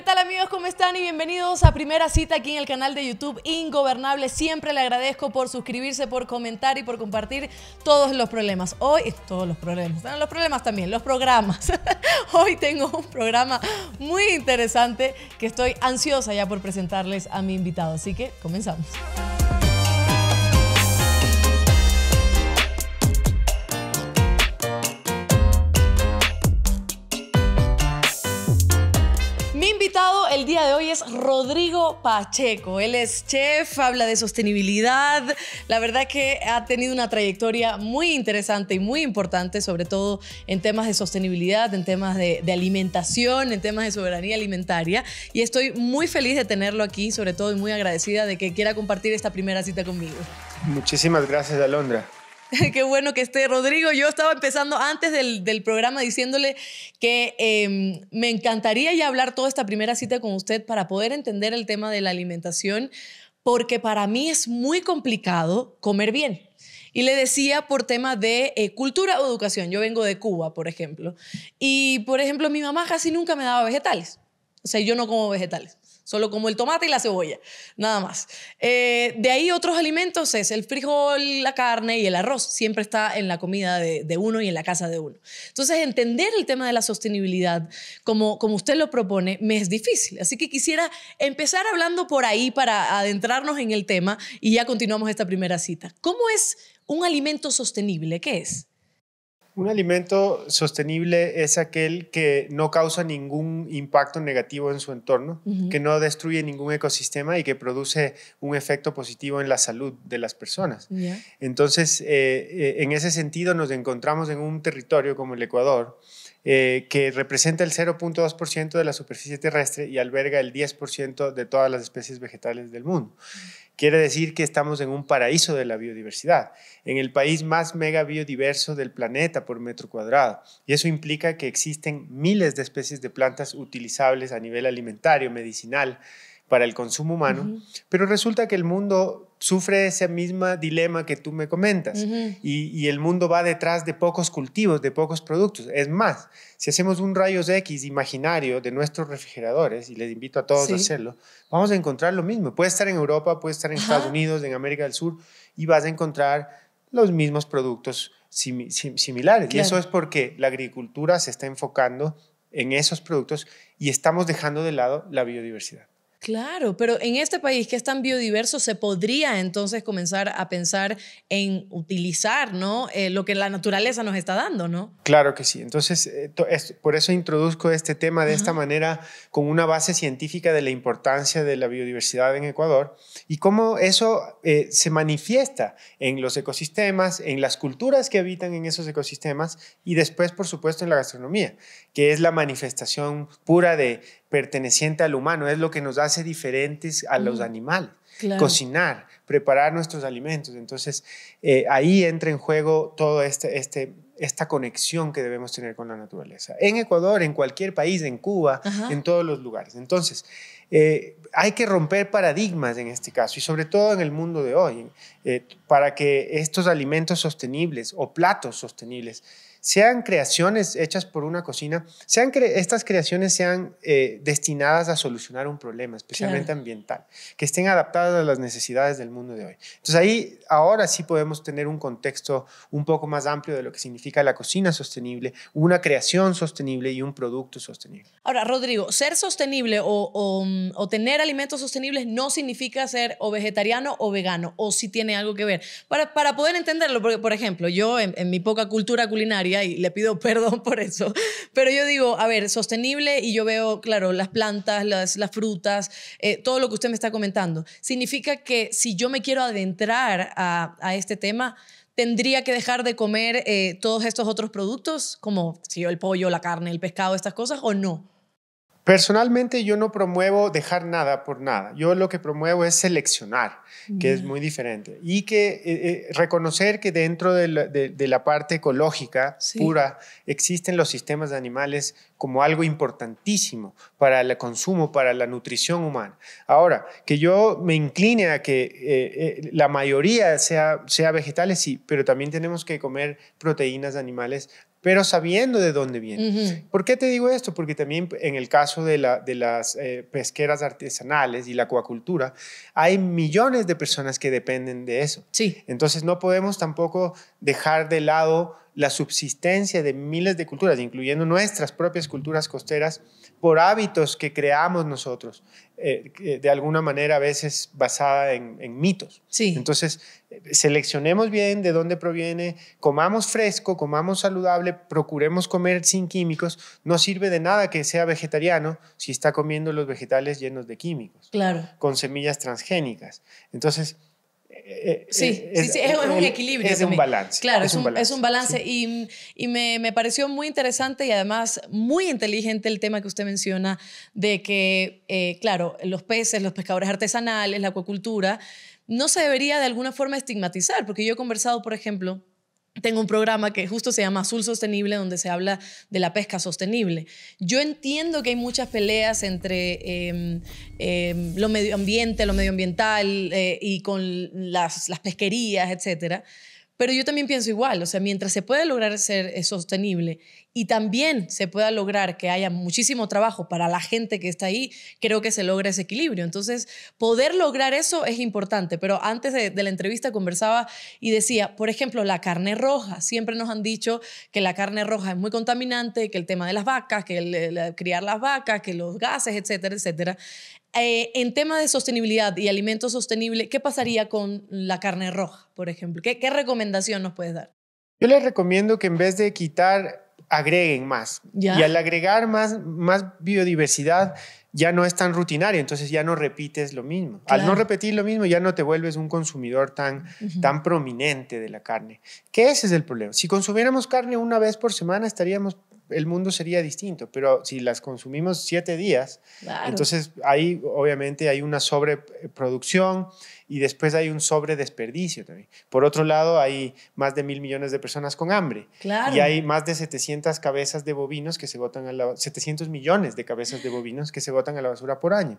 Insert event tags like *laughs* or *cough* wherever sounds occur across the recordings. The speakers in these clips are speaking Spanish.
¿Qué tal amigos? ¿Cómo están? Y bienvenidos a primera cita aquí en el canal de YouTube Ingobernable. Siempre le agradezco por suscribirse, por comentar y por compartir todos los problemas. Hoy, todos los problemas, los problemas también, los programas. *laughs* Hoy tengo un programa muy interesante que estoy ansiosa ya por presentarles a mi invitado. Así que comenzamos. El día de hoy es Rodrigo Pacheco. Él es chef, habla de sostenibilidad. La verdad que ha tenido una trayectoria muy interesante y muy importante, sobre todo en temas de sostenibilidad, en temas de, alimentación, en temas de soberanía alimentaria. Y estoy muy feliz de tenerlo aquí, sobre todo y muy agradecida de que quiera compartir esta primera cita conmigo. Muchísimas gracias, Alondra. *laughs* Qué bueno que esté Rodrigo. Yo estaba empezando antes del, programa diciéndole que em, me encantaría ya hablar toda esta primera cita con usted para poder entender el tema de la alimentación, porque para mí es muy complicado comer bien. Y le decía por tema de eh, cultura o educación. Yo vengo de Cuba, por ejemplo. Y, por ejemplo, mi mamá casi nunca me daba vegetales. O sea, yo no como vegetales. Solo como el tomate y la cebolla, nada más. Eh, de ahí otros alimentos es el frijol, la carne y el arroz. Siempre está en la comida de, uno y en la casa de uno. Entonces, entender el tema de la sostenibilidad, como, como usted lo propone, me es difícil. Así que quisiera empezar hablando por ahí para adentrarnos en el tema y ya continuamos esta primera cita. ¿Cómo es un alimento sostenible? ¿Qué es? Un alimento sostenible es aquel que no causa ningún impacto negativo en su entorno, que no destruye ningún ecosistema y que produce un efecto positivo en la salud de las personas. Entonces, eh, eh, en ese sentido, nos encontramos en un territorio como el Ecuador, eh, que representa el 0.2% de la superficie terrestre y alberga el 10% de todas las especies vegetales del mundo. Quiere decir que estamos en un paraíso de la biodiversidad, en el país más mega biodiverso del planeta por metro cuadrado. Y eso implica que existen miles de especies de plantas utilizables a nivel alimentario, medicinal, para el consumo humano, pero resulta que el mundo sufre ese mismo dilema que tú me comentas y, el mundo va detrás de pocos cultivos, de pocos productos. Es más, si hacemos un rayos X imaginario de nuestros refrigeradores, y les invito a todos a hacerlo, vamos a encontrar lo mismo. Puede estar en Europa, puede estar en Estados Unidos, en América del Sur, y vas a encontrar los mismos productos similares. Y eso es porque la agricultura se está enfocando en esos productos y estamos dejando de lado la biodiversidad. Claro, pero en este país que es tan biodiverso se podría entonces comenzar a pensar en utilizar ¿no? Eh, lo que la naturaleza nos está dando, ¿no? Claro que sí. Entonces, eh, por eso introduzco este tema de esta manera con una base científica de la importancia de la biodiversidad en Ecuador y cómo eso eh, se manifiesta en los ecosistemas, en las culturas que habitan en esos ecosistemas y después, por supuesto, en la gastronomía, que es la manifestación pura de perteneciente al humano, es lo que nos hace diferentes a los animales. Cocinar, preparar nuestros alimentos. Entonces, eh, ahí entra en juego toda este, este, esta conexión que debemos tener con la naturaleza. En Ecuador, en cualquier país, en Cuba, en todos los lugares. Entonces, eh, hay que romper paradigmas en este caso y sobre todo en el mundo de hoy, eh, para que estos alimentos sostenibles o platos sostenibles sean creaciones hechas por una cocina, sean estas creaciones sean eh, destinadas a solucionar un problema, especialmente ambiental, que estén adaptadas a las necesidades del mundo de hoy. Entonces ahí ahora sí podemos tener un contexto un poco más amplio de lo que significa la cocina sostenible, una creación sostenible y un producto sostenible. Ahora, Rodrigo, ser sostenible o, tener alimentos sostenibles no significa ser o vegetariano o vegano, o si tiene algo que ver. Para, para poder entenderlo, porque, por ejemplo, yo en mi poca cultura culinaria, y le pido *laughs* perdón por eso. Pero yo digo, a ver, sostenible y yo veo, claro, las plantas, las, las frutas, eh, todo lo que usted me está comentando. Significa que si yo me quiero adentrar a, a este tema, tendría que dejar de comer eh, todos estos otros productos, como si el pollo, la carne, el pescado, estas cosas, o no. Personalmente yo no promuevo dejar nada por nada. Yo lo que promuevo es seleccionar, que es muy diferente. Y que eh, eh, reconocer que dentro de la, parte ecológica pura existen los sistemas de animales como algo importantísimo para el consumo, para la nutrición humana. Ahora, que yo me incline a que eh, la mayoría sea, sea vegetales, sí, pero también tenemos que comer proteínas de animales pero sabiendo de dónde viene. ¿Por qué te digo esto? Porque también en el caso de, la, de las eh, pesqueras artesanales y la acuacultura, hay millones de personas que dependen de eso. Sí. Entonces no podemos tampoco dejar de lado la subsistencia de miles de culturas, incluyendo nuestras propias culturas costeras, por hábitos que creamos nosotros, eh, de alguna manera a veces basada en, mitos. Sí. Entonces, seleccionemos bien de dónde proviene, comamos fresco, comamos saludable, procuremos comer sin químicos. No sirve de nada que sea vegetariano si está comiendo los vegetales llenos de químicos, claro. con semillas transgénicas. Entonces, eh, sí, es, sí, es, un equilibrio. Es un balance. Claro, es, un, balance. Es un balance y, y me, me, pareció muy interesante y además muy inteligente el tema que usted menciona de que, eh, claro, los peces, los pescadores artesanales, la acuacultura, no se debería de alguna forma estigmatizar, porque yo he conversado, por ejemplo, tengo un programa que justo se llama Azul Sostenible, donde se habla de la pesca sostenible. Yo entiendo que hay muchas peleas entre em, em, lo medio ambiente, lo medioambiental eh, y con las, las pesquerías, etcétera. Pero yo también pienso igual, o sea, mientras se puede lograr ser eh, sostenible y también se pueda lograr que haya muchísimo trabajo para la gente que está ahí, creo que se logra ese equilibrio. Entonces, poder lograr eso es importante. Pero antes de, la entrevista conversaba y decía, por ejemplo, la carne roja. Siempre nos han dicho que la carne roja es muy contaminante, que el tema de las vacas, que el, criar las vacas, que los gases, etcétera, etcétera. Eh, en tema de sostenibilidad y alimento sostenible, ¿qué pasaría con la carne roja, por ejemplo? ¿Qué, recomendación nos puedes dar? Yo les recomiendo que en vez de quitar, agreguen más. Y al agregar más, más biodiversidad, ya no es tan rutinario, entonces ya no repites lo mismo. Al no repetir lo mismo, ya no te vuelves un consumidor tan, tan prominente de la carne. Que ese es el problema. Si consumiéramos carne una vez por semana, estaríamos el mundo sería distinto, pero si las consumimos siete días, entonces ahí obviamente hay una sobreproducción y después hay un sobredesperdicio también. Por otro lado, hay más de mil millones de personas con hambre y hay más de 700 cabezas de bovinos que se botan a la 700 millones de cabezas de bovinos que se botan a la basura por año.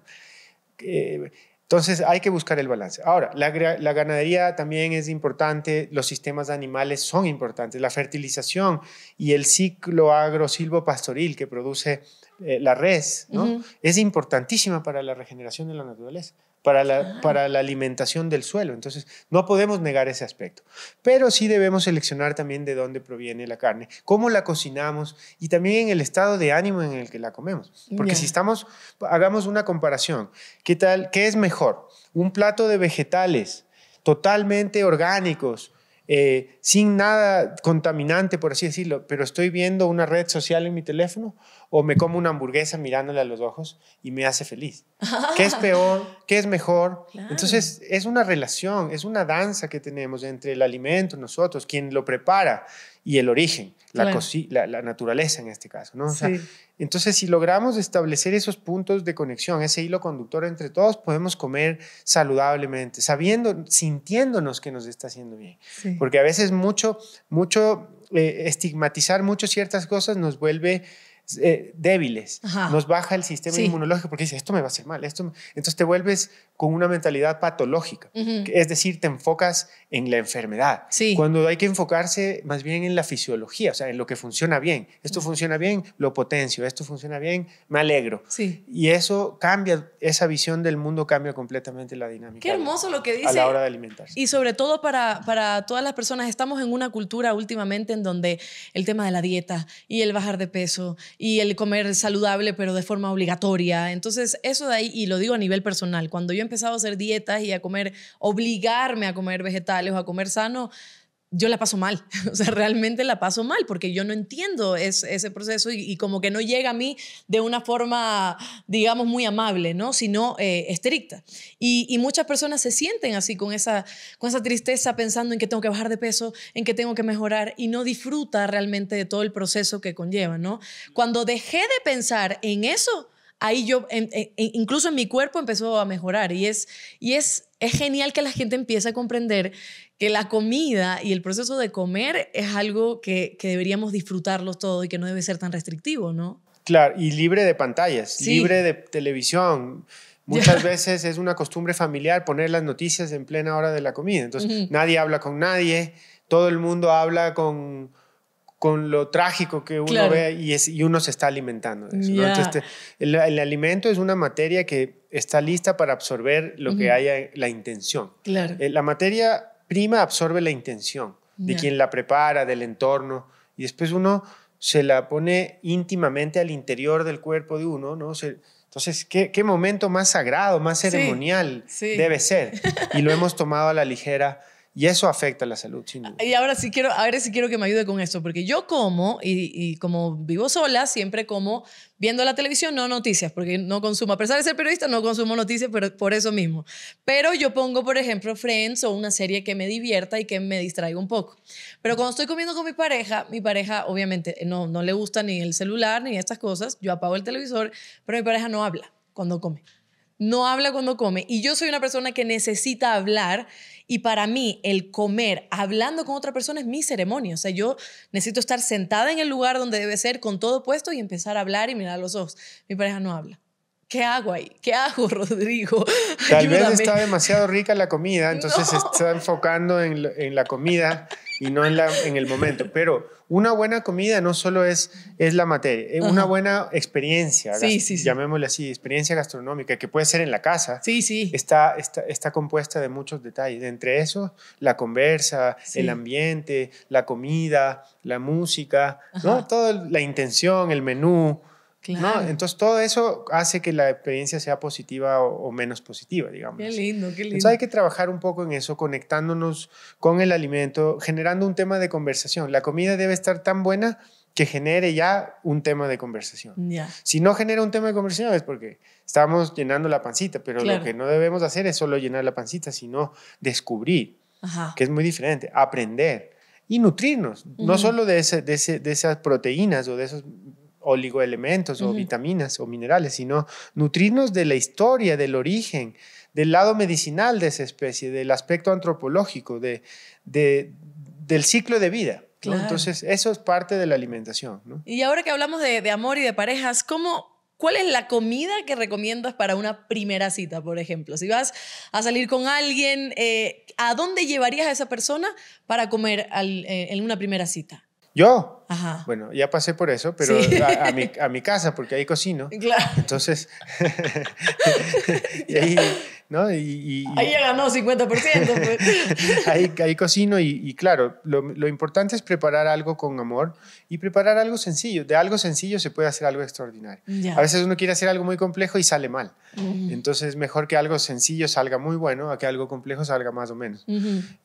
Eh, entonces hay que buscar el balance. Ahora, la, ganadería también es importante, los sistemas animales son importantes, la fertilización y el ciclo agro-silvopastoril que produce eh, la res ¿no? es importantísima para la regeneración de la naturaleza para la, ah. para la alimentación del suelo. Entonces, no podemos negar ese aspecto. Pero sí debemos seleccionar también de dónde proviene la carne, cómo la cocinamos y también el estado de ánimo en el que la comemos. Porque si estamos, hagamos una comparación. ¿Qué tal? ¿Qué es mejor? Un plato de vegetales totalmente orgánicos, eh, sin nada contaminante, por así decirlo, pero estoy viendo una red social en mi teléfono o me como una hamburguesa mirándole a los ojos y me hace feliz. *laughs* ¿Qué es peor? ¿Qué es mejor? Entonces es una relación, es una danza que tenemos entre el alimento, nosotros, quien lo prepara y el origen, la, la, naturaleza en este caso. ¿no? entonces, si logramos establecer esos puntos de conexión, ese hilo conductor entre todos, podemos comer saludablemente, sabiendo, sintiéndonos que nos está haciendo bien. Porque a veces mucho, mucho eh, estigmatizar mucho ciertas cosas nos vuelve eh, débiles, nos baja el sistema inmunológico porque dice, esto me va a hacer mal, esto entonces te vuelves con una mentalidad patológica, es decir, te enfocas en la enfermedad, cuando hay que enfocarse más bien en la fisiología, o sea, en lo que funciona bien, esto funciona bien, lo potencio, esto funciona bien, me alegro. Y eso cambia, esa visión del mundo cambia completamente la dinámica. Qué hermoso lo que dice. A la hora de alimentarse. Y sobre todo para, para todas las personas, estamos en una cultura últimamente en donde el tema de la dieta y el bajar de peso y el comer saludable, pero de forma obligatoria. Entonces, eso de ahí, y lo digo a nivel personal, cuando yo empezado a hacer dietas y a comer, obligarme a comer vegetales o a comer sano, yo la paso mal, *laughs* o sea, realmente la paso mal porque yo no entiendo ese proceso y, como que no llega a mí de una forma, digamos, muy amable, ¿no? Sino eh, estricta. Y, muchas personas se sienten así con esa, con esa tristeza pensando en que tengo que bajar de peso, en que tengo que mejorar y no disfruta realmente de todo el proceso que conlleva, ¿no? Cuando dejé de pensar en eso, ahí yo, incluso en mi cuerpo empezó a mejorar y es, y es, es genial que la gente empiece a comprender que la comida y el proceso de comer es algo que, que deberíamos disfrutarlo todo y que no debe ser tan restrictivo, ¿no? Claro, y libre de pantallas, libre de televisión. Muchas veces es una costumbre familiar poner las noticias en plena hora de la comida. Entonces, nadie habla con nadie, todo el mundo habla con con lo trágico que uno ve y, es, y, uno se está alimentando de eso. Entonces, el, alimento es una materia que está lista para absorber lo que haya la intención. Claro. Eh, la materia prima absorbe la intención de quien la prepara, del entorno, y después uno se la pone íntimamente al interior del cuerpo de uno, ¿no? entonces, ¿qué, ¿qué, momento más sagrado, más ceremonial debe ser? *laughs* Y lo hemos tomado a la ligera y eso afecta la salud, sin. Y ahora sí quiero, ahora sí quiero que me ayude con esto, porque yo como, y, y, como vivo sola, siempre como viendo la televisión, no noticias, porque no consumo, a pesar de ser periodista, no consumo noticias, pero por eso mismo. Pero yo pongo, por ejemplo, Friends o una serie que me divierta y que me distraiga un poco. Pero cuando estoy comiendo con mi pareja, mi pareja obviamente no, no le gusta ni el celular ni estas cosas, yo apago el televisor, pero mi pareja no habla cuando come no habla cuando come y yo soy una persona que necesita hablar y para mí el comer hablando con otra persona es mi ceremonia. O sea, yo necesito estar sentada en el lugar donde debe ser con todo puesto y empezar a hablar y mirar a los ojos. Mi pareja no habla. ¿Qué hago ahí? ¿Qué hago, *laughs* Rodrigo? Tal vez está demasiado rica la comida, *laughs* entonces se está enfocando en, en la comida y no en, la, en el momento. Pero una buena comida no solo es, es la materia, es una buena experiencia, sí, sí, llamémosle así, experiencia gastronómica, que puede ser en la casa. Sí, sí. Está, está, está compuesta de muchos detalles. Entre eso, la conversa, el ambiente, la comida, la música, ¿no? Toda la intención, el menú. ¿No? Entonces todo eso hace que la experiencia sea positiva o, menos positiva, digamos. Qué lindo, qué lindo. Entonces hay que trabajar un poco en eso, conectándonos con el alimento, generando un tema de conversación. La comida debe estar tan buena que genere ya un tema de conversación. Si no genera un tema de conversación es porque estamos llenando la pancita, pero lo que no debemos hacer es solo llenar la pancita, sino descubrir, que es muy diferente, aprender y nutrirnos, no solo de, ese, de, de esas proteínas o de esos oligoelementos o vitaminas o minerales, sino nutrirnos de la historia, del origen, del lado medicinal de esa especie, del aspecto antropológico, de, del ciclo de vida. Entonces, eso es parte de la alimentación. Y ahora que hablamos de, amor y de parejas, ¿cómo, ¿Cuál es la comida que recomiendas para una primera cita, por ejemplo? Si vas a salir con alguien, eh, ¿a dónde llevarías a esa persona para comer eh, en una primera cita? Yo, bueno, ya pasé por eso, pero a, mi, a, mi, casa, porque ahí cocino. Claro. Entonces, *laughs* y ahí, ¿no? Y, ahí ya ganó 50%. Pues. *laughs* ahí, ahí, cocino y, claro, lo, lo, importante es preparar algo con amor y preparar algo sencillo. De algo sencillo se puede hacer algo extraordinario. A veces uno quiere hacer algo muy complejo y sale mal. Entonces, mejor que algo sencillo salga muy bueno a que algo complejo salga más o menos.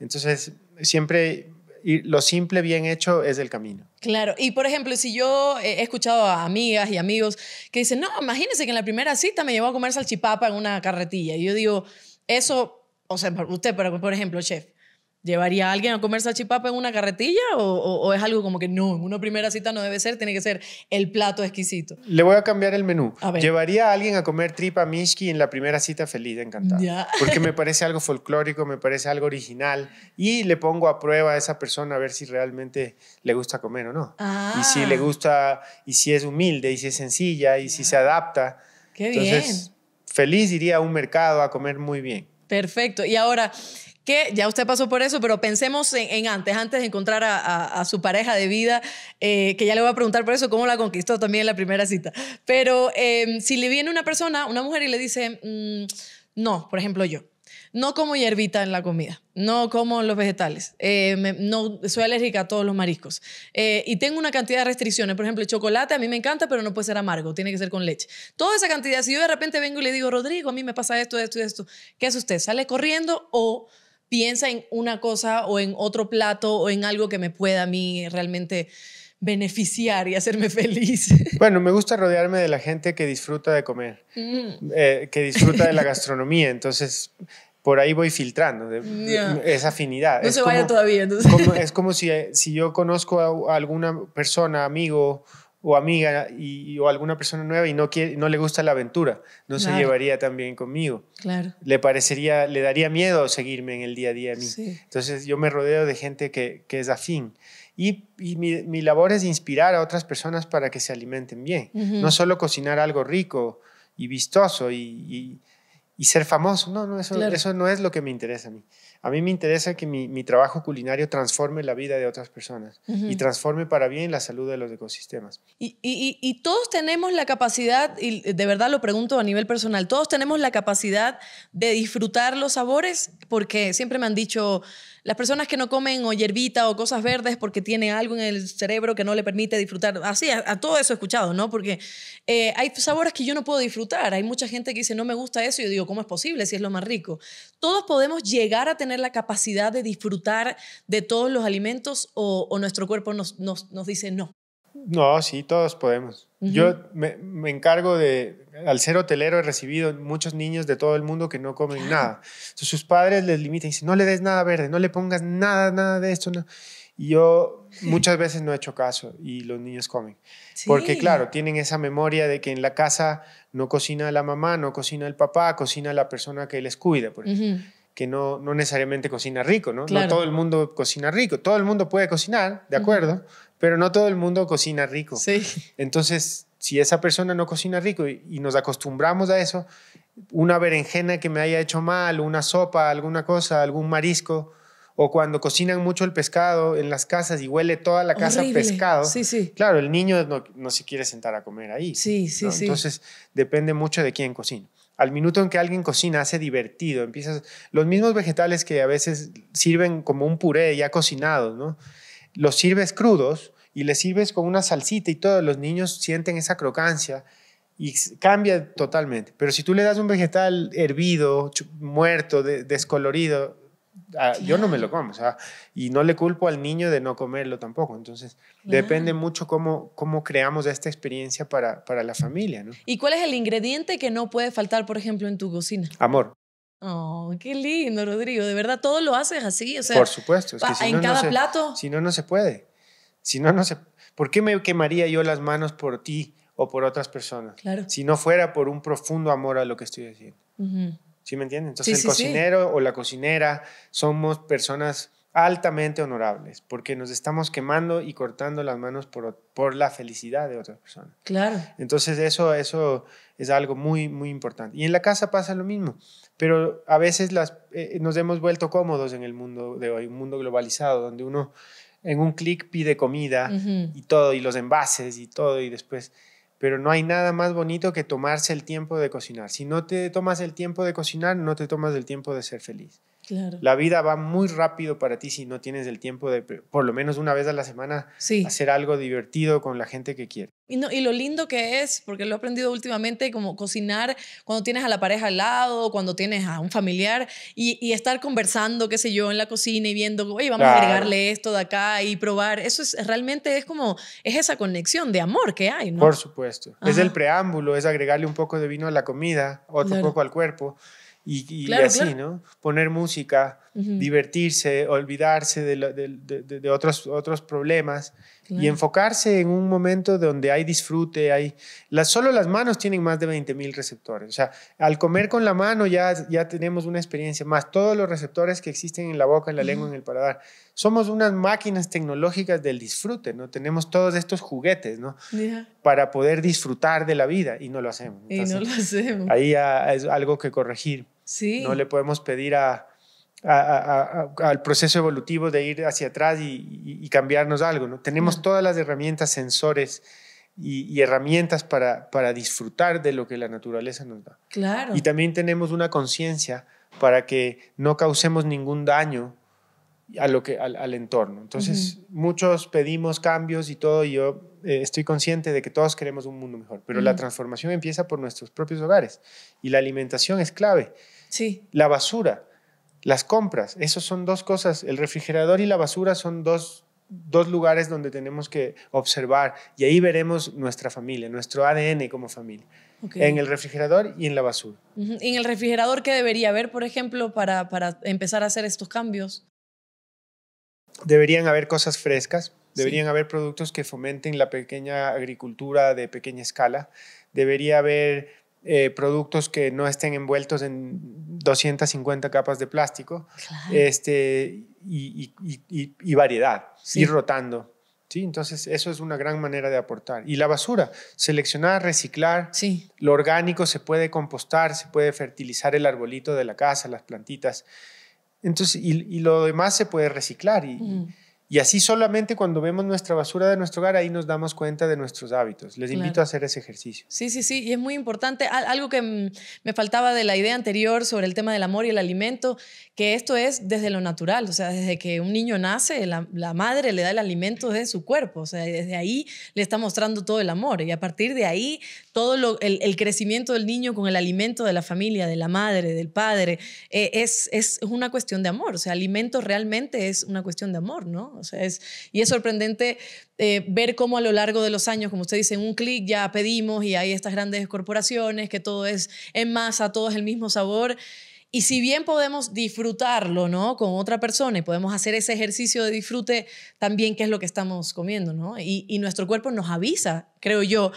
Entonces, siempre y lo simple bien hecho es el camino. Claro, y por ejemplo, si yo he escuchado a amigas y amigos que dicen, no, imagínense que en la primera cita me llevó a comer salchipapa en una carretilla. Y yo digo, eso, o sea, usted, por ejemplo, chef, ¿Llevaría a alguien a comer salchipapa en una carretilla o, es algo como que no, en una primera cita no debe ser, tiene que ser el plato exquisito? Le voy a cambiar el menú. Llevaría a alguien a comer tripa mishki en la primera cita feliz, encantado. *laughs* Porque me parece algo folclórico, me parece algo original y le pongo a prueba a esa persona a ver si realmente le gusta comer o no. Y si le ah. gusta, y si es humilde, y si es sencilla, y si se adapta. Qué Entonces, feliz iría a un mercado a comer muy bien. Perfecto. Y ahora, que ya usted pasó por eso, pero pensemos en, antes, antes de encontrar a, su pareja de vida, eh, que ya le voy a preguntar por eso, cómo la conquistó también en la primera cita. Pero em, si le viene una persona, una mujer, y le dice, mm, no, por ejemplo yo, no como hierbita en la comida, no como los vegetales, eh, no soy alérgica a todos los mariscos eh, y tengo una cantidad de restricciones. Por ejemplo, el chocolate a mí me encanta, pero no puede ser amargo, tiene que ser con leche. Toda esa cantidad, si yo de repente vengo y le digo, Rodrigo, a mí me pasa esto, esto y esto, ¿qué hace usted? ¿Sale corriendo o piensa en una cosa o en otro plato o en algo que me pueda a mí realmente beneficiar y hacerme feliz. *laughs* Bueno, me gusta rodearme de la gente que disfruta de comer, mm. eh, que disfruta de la *laughs* gastronomía, entonces por ahí voy filtrando esa afinidad. No es se vaya todavía. *laughs* es como si, si yo conozco a alguna persona, amigo, o amiga y, o alguna persona nueva y no, quiere, no le gusta la aventura, no se llevaría tan bien conmigo. Claro. Le parecería, le daría miedo seguirme en el día a día a mí. Entonces yo me rodeo de gente que, que es afín. Y, y mi, mi, labor es inspirar a otras personas para que se alimenten bien. No solo cocinar algo rico y vistoso y, y ser famoso. No, no, eso, eso no es lo que me interesa a mí. A mí me interesa que mi, mi trabajo culinario transforme la vida de otras personas y transforme para bien la salud de los ecosistemas. Y, y, y, todos tenemos la capacidad, y de verdad lo pregunto a nivel personal, todos tenemos la capacidad de disfrutar los sabores, porque siempre me han dicho, las personas que no comen o hierbita o cosas verdes porque tiene algo en el cerebro que no le permite disfrutar. Así, a, todo eso he escuchado, ¿no? Porque eh, hay sabores que yo no puedo disfrutar. Hay mucha gente que dice, no me gusta eso. Y yo digo, ¿cómo es posible si es lo más rico? Todos podemos llegar a tener la capacidad de disfrutar de todos los alimentos o, nuestro cuerpo nos, nos, nos dice no. No, sí, todos podemos. Yo me, encargo de, al ser hotelero he recibido muchos niños de todo el mundo que no comen nada. Entonces sus padres les limitan y dicen, no le des nada verde, no le pongas nada, nada de esto. No. Y yo *laughs* muchas veces no he hecho caso y los niños comen. Porque claro, tienen esa memoria de que en la casa no cocina la mamá, no cocina el papá, cocina la persona que les cuida, por que no, no necesariamente cocina rico, ¿no? No todo el mundo cocina rico, todo el mundo puede cocinar, de acuerdo, pero no todo el mundo cocina rico. Sí. Entonces, si esa persona no cocina rico y, nos acostumbramos a eso, una berenjena que me haya hecho mal, una sopa, alguna cosa, algún marisco, o cuando cocinan mucho el pescado en las casas y huele toda la casa pescado. Sí, sí. Claro, el niño no, no, se quiere sentar a comer ahí. Sí, sí, sí. Entonces, depende mucho de quién cocina. Al minuto en que alguien cocina, hace divertido. Empiezas, los mismos vegetales que a veces sirven como un puré ya cocinado, ¿no? los sirves crudos y les sirves con una salsita y todos los niños sienten esa crocancia y cambia totalmente. Pero si tú le das un vegetal hervido, muerto, descolorido, ah, yo no me lo como, o sea, y no le culpo al niño de no comerlo tampoco. Entonces, depende mucho cómo, cómo creamos esta experiencia para, para la familia. ¿no? ¿Y cuál es el ingrediente que no puede faltar, por ejemplo, en tu cocina? Amor. Oh, qué lindo, Rodrigo. De verdad, todo lo haces así. O sea, Por supuesto. en cada plato. Si no, no se puede. Si no, no se. ¿Por qué me quemaría yo las manos por ti o por otras personas? Claro. Si no fuera por un profundo amor a lo que estoy haciendo. ¿Sí me entienden? Entonces, el cocinero o la cocinera somos personas altamente honorables, porque nos estamos quemando y cortando las manos por, por la felicidad de otra persona. Claro. Entonces eso, eso es algo muy, muy importante. Y en la casa pasa lo mismo, pero a veces las, eh, nos hemos vuelto cómodos en el mundo de hoy, un mundo globalizado, donde uno en un clic pide comida y todo, y los envases y todo, y después pero no hay nada más bonito que tomarse el tiempo de cocinar. Si no te tomas el tiempo de cocinar, no te tomas el tiempo de ser feliz. La vida va muy rápido para ti si no tienes el tiempo de, por lo menos una vez a la semana, hacer algo divertido con la gente que quiere. Y, no, y lo lindo que es, porque lo he aprendido últimamente, como cocinar cuando tienes a la pareja al lado, cuando tienes a un familiar, y, estar conversando, qué sé yo, en la cocina y viendo, oye, vamos a agregarle esto de acá y probar. Eso es realmente es como, es esa conexión de amor que hay, ¿no? Por supuesto. Es el preámbulo, es agregarle un poco de vino a la comida, otro poco al cuerpo y, así, ¿no? Poner música, divertirse, olvidarse de, otros, otros problemas y enfocarse en un momento donde hay disfrute, hay... Las, solo las manos tienen más de 20.000 receptores. O sea, al comer con la mano ya, ya tenemos una experiencia más. Todos los receptores que existen en la boca, en la lengua, en el paladar. Somos unas máquinas tecnológicas del disfrute, ¿no? Tenemos todos estos juguetes, ¿no? Para poder disfrutar de la vida y no lo hacemos. y no lo hacemos. Ahí es algo que corregir. No le podemos pedir a, al proceso evolutivo de ir hacia atrás y, cambiarnos algo. ¿no? Tenemos todas las herramientas, sensores y, herramientas para, para, disfrutar de lo que la naturaleza nos da. Claro. Y también tenemos una conciencia para que no causemos ningún daño a lo que, al, entorno. Entonces, muchos pedimos cambios y todo, y yo eh, estoy consciente de que todos queremos un mundo mejor, pero la transformación empieza por nuestros propios hogares y la alimentación es clave. Sí. La basura, las compras, esos son dos cosas. El refrigerador y la basura son dos, lugares donde tenemos que observar y ahí veremos nuestra familia, nuestro ADN como familia. En el refrigerador y en la basura. ¿Y en el refrigerador qué debería haber, por ejemplo, para, para empezar a hacer estos cambios? Deberían haber cosas frescas, deberían haber productos que fomenten la pequeña agricultura de pequeña escala, debería haber eh, productos que no estén envueltos en 250 capas de plástico este, y, variedad, ir rotando. ¿sí? Entonces, eso es una gran manera de aportar. Y la basura, seleccionar, reciclar. Sí. Lo orgánico se puede compostar, se puede fertilizar el arbolito de la casa, las plantitas. Entonces, y, lo demás se puede reciclar. Y, y así solamente cuando vemos nuestra basura de nuestro hogar, ahí nos damos cuenta de nuestros hábitos. Les invito a hacer ese ejercicio. Sí, sí, sí, y es muy importante. Algo que me faltaba de la idea anterior sobre el tema del amor y el alimento, que esto es desde lo natural, o sea, desde que un niño nace, la, madre le da el alimento de su cuerpo, o sea, desde ahí le está mostrando todo el amor, y a partir de ahí, todo el, el, crecimiento del niño con el alimento de la familia, de la madre, del padre, eh, es, es una cuestión de amor, o sea, alimento realmente es una cuestión de amor, ¿no? O sea, es, y es sorprendente eh, ver cómo a lo largo de los años, como usted dice, en un clic ya pedimos y hay estas grandes corporaciones, que todo es en masa, todo es el mismo sabor. Y si bien podemos disfrutarlo, ¿no? Con otra persona y podemos hacer ese ejercicio de disfrute, también qué es lo que estamos comiendo, ¿no? Y, y nuestro cuerpo nos avisa, creo yo,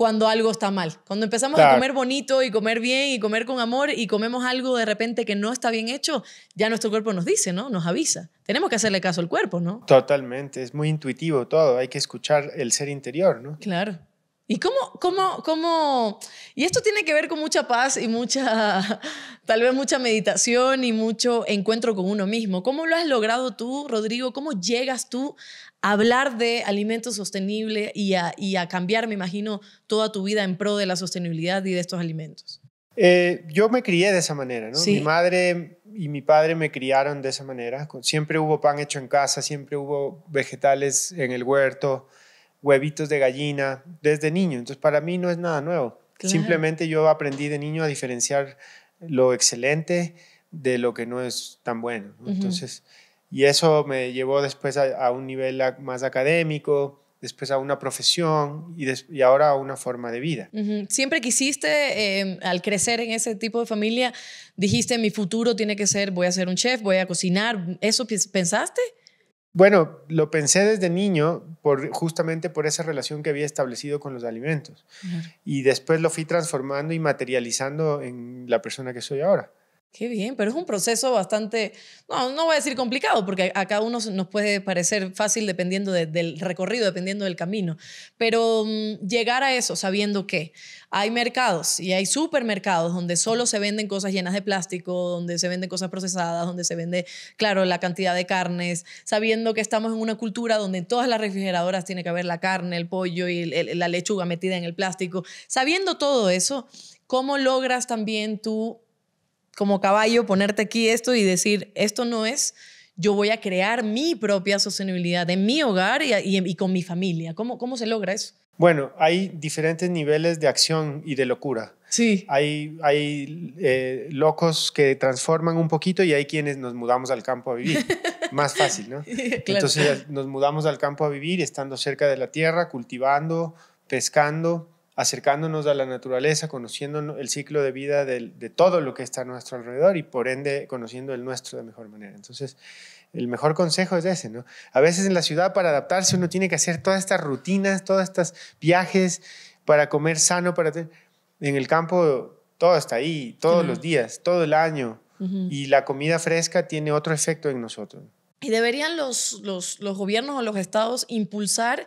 cuando algo está mal. Cuando empezamos a comer bonito y comer bien y comer con amor y comemos algo de repente que no está bien hecho, ya nuestro cuerpo nos dice, ¿no? Nos avisa. Tenemos que hacerle caso al cuerpo, ¿no? Totalmente, es muy intuitivo todo, hay que escuchar el ser interior, ¿no? Claro. ¿Y cómo, cómo, cómo? Y esto tiene que ver con mucha paz y mucha, *laughs* tal vez mucha meditación y mucho encuentro con uno mismo. ¿Cómo lo has logrado tú, Rodrigo? ¿Cómo llegas tú a hablar de alimentos sostenibles y a, y a cambiar, me imagino, toda tu vida en pro de la sostenibilidad y de estos alimentos? Eh, yo me crié de esa manera, ¿no? Mi madre y mi padre me criaron de esa manera. Siempre hubo pan hecho en casa, siempre hubo vegetales en el huerto huevitos de gallina desde niño. Entonces, para mí no es nada nuevo. Simplemente yo aprendí de niño a diferenciar lo excelente de lo que no es tan bueno. Entonces, y eso me llevó después a, un nivel más académico, después a una profesión y, y, ahora a una forma de vida. ¿Siempre quisiste, em, al crecer en ese tipo de familia, dijiste, mi futuro tiene que ser, voy a ser un chef, voy a cocinar? ¿Eso pensaste? Bueno, lo pensé desde niño por, justamente por esa relación que había establecido con los alimentos. Y después lo fui transformando y materializando en la persona que soy ahora. Qué bien, pero es un proceso bastante, no, no voy a decir complicado, porque a cada uno nos puede parecer fácil dependiendo del recorrido, dependiendo del camino, pero mm, llegar a eso sabiendo que hay mercados y hay supermercados donde solo se venden cosas llenas de plástico, donde se venden cosas procesadas, donde se vende, claro, la cantidad de carnes, sabiendo que estamos en una cultura donde en todas las refrigeradoras tiene que haber la carne, el pollo y la lechuga metida en el plástico, sabiendo todo eso, ¿cómo logras también tú como caballo ponerte aquí esto y decir, esto no es, yo voy a crear mi propia sostenibilidad en mi hogar y, y, con mi familia. ¿Cómo, ¿Cómo se logra eso? Bueno, hay diferentes niveles de acción y de locura. Sí. Hay, hay eh, locos que transforman un poquito y hay quienes nos mudamos al campo a vivir. *laughs* Más fácil, ¿no? Entonces nos mudamos al campo a vivir, estando cerca de la tierra, cultivando, pescando, acercándonos a la naturaleza, conociendo el ciclo de vida de, todo lo que está a nuestro alrededor y por ende conociendo el nuestro de mejor manera. Entonces, el mejor consejo es ese, ¿no? A veces en la ciudad para adaptarse uno tiene que hacer todas estas rutinas, todas estas viajes para comer sano, para en el campo todo está ahí, todos los días, todo el año y la comida fresca tiene otro efecto en nosotros. Y deberían los, los, los gobiernos o los estados impulsar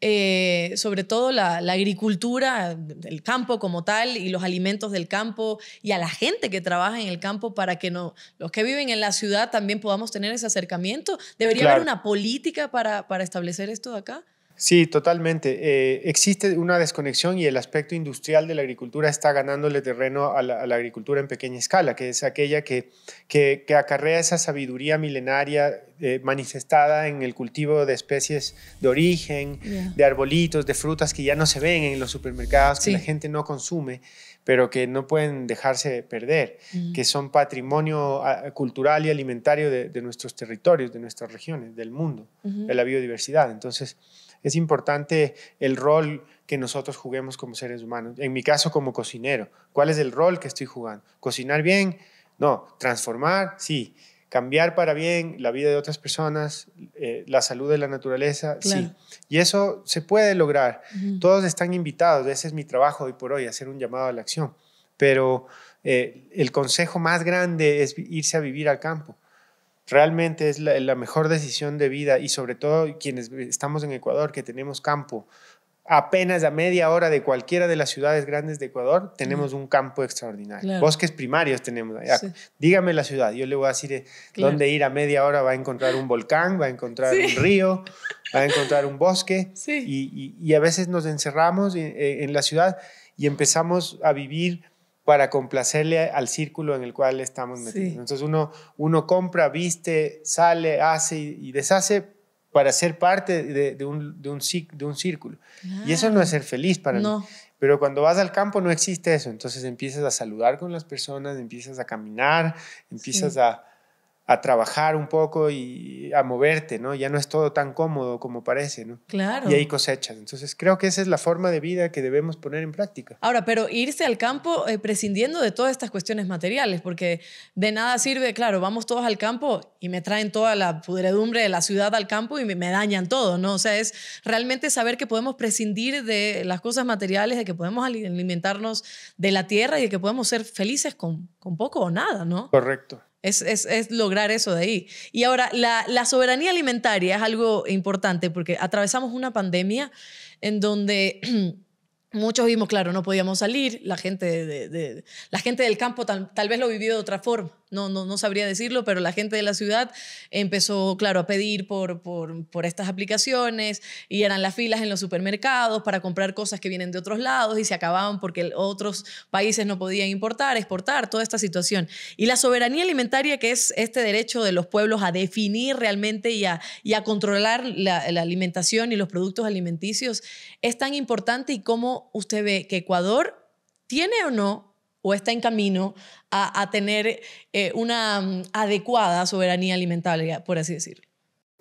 eh, sobre todo la, agricultura, el campo como tal y los alimentos del campo y a la gente que trabaja en el campo para que no, los que viven en la ciudad también podamos tener ese acercamiento. ¿Debería haber una política para, para establecer esto de acá? Sí, totalmente. Eh, existe una desconexión y el aspecto industrial de la agricultura está ganándole terreno a la, agricultura en pequeña escala, que es aquella que, que, acarrea esa sabiduría milenaria eh, manifestada en el cultivo de especies de origen, de arbolitos, de frutas que ya no se ven en los supermercados, que la gente no consume pero que no pueden dejarse perder, que son patrimonio ah, cultural y alimentario de, nuestros territorios, de nuestras regiones, del mundo, de la biodiversidad. Entonces, es importante el rol que nosotros juguemos como seres humanos. En mi caso, como cocinero, ¿cuál es el rol que estoy jugando? ¿Cocinar bien? No. ¿Transformar? Sí. ¿Cambiar para bien la vida de otras personas? Eh, ¿La salud de la naturaleza? Sí. Y eso se puede lograr. Todos están invitados. Ese es mi trabajo hoy por hoy, hacer un llamado a la acción. Pero eh, el consejo más grande es irse a vivir al campo realmente es la, mejor decisión de vida y sobre todo quienes estamos en Ecuador, que tenemos campo, apenas a media hora de cualquiera de las ciudades grandes de Ecuador, tenemos un campo extraordinario. Bosques primarios tenemos. Dígame la ciudad, yo le voy a decir eh, dónde ir a media hora, va a encontrar un volcán, va a encontrar un río, va a encontrar un bosque. Y, a veces nos encerramos en, la ciudad y empezamos a vivir para complacerle al círculo en el cual estamos metidos. Entonces uno, uno compra, viste, sale, hace y deshace para ser parte de, un, de, un, de un, círculo. Y eso no es ser feliz para no. mí. Pero cuando vas al campo no existe eso. Entonces empiezas a saludar con las personas, empiezas a caminar, empiezas a a trabajar un poco y a moverte, ¿no? Ya no es todo tan cómodo como parece, ¿no? Claro. Y hay cosechas. Entonces creo que esa es la forma de vida que debemos poner en práctica. Ahora, pero irse al campo eh, prescindiendo de todas estas cuestiones materiales, porque de nada sirve, claro, vamos todos al campo y me traen toda la pudredumbre de la ciudad al campo y me, dañan todo, ¿no? O sea, es realmente saber que podemos prescindir de las cosas materiales, de que podemos alimentarnos de la tierra y de que podemos ser felices con, con poco o nada, ¿no? Correcto. Es, lograr eso de ahí. Y ahora, la, la, soberanía alimentaria es algo importante porque atravesamos una pandemia en donde *clears throat* muchos vimos, claro, no podíamos salir, la gente, de, la gente del campo tal, vez lo vivió de otra forma no, no, no sabría decirlo, pero la gente de la ciudad empezó, claro, a pedir por, por, estas aplicaciones y eran las filas en los supermercados para comprar cosas que vienen de otros lados y se acababan porque otros países no podían importar, exportar, toda esta situación. Y la soberanía alimentaria, que es este derecho de los pueblos a definir realmente y a, y a controlar la, la alimentación y los productos alimenticios, es tan importante y cómo usted ve que Ecuador tiene o no o está en camino a, tener eh, una mm, adecuada soberanía alimentaria, por así decirlo.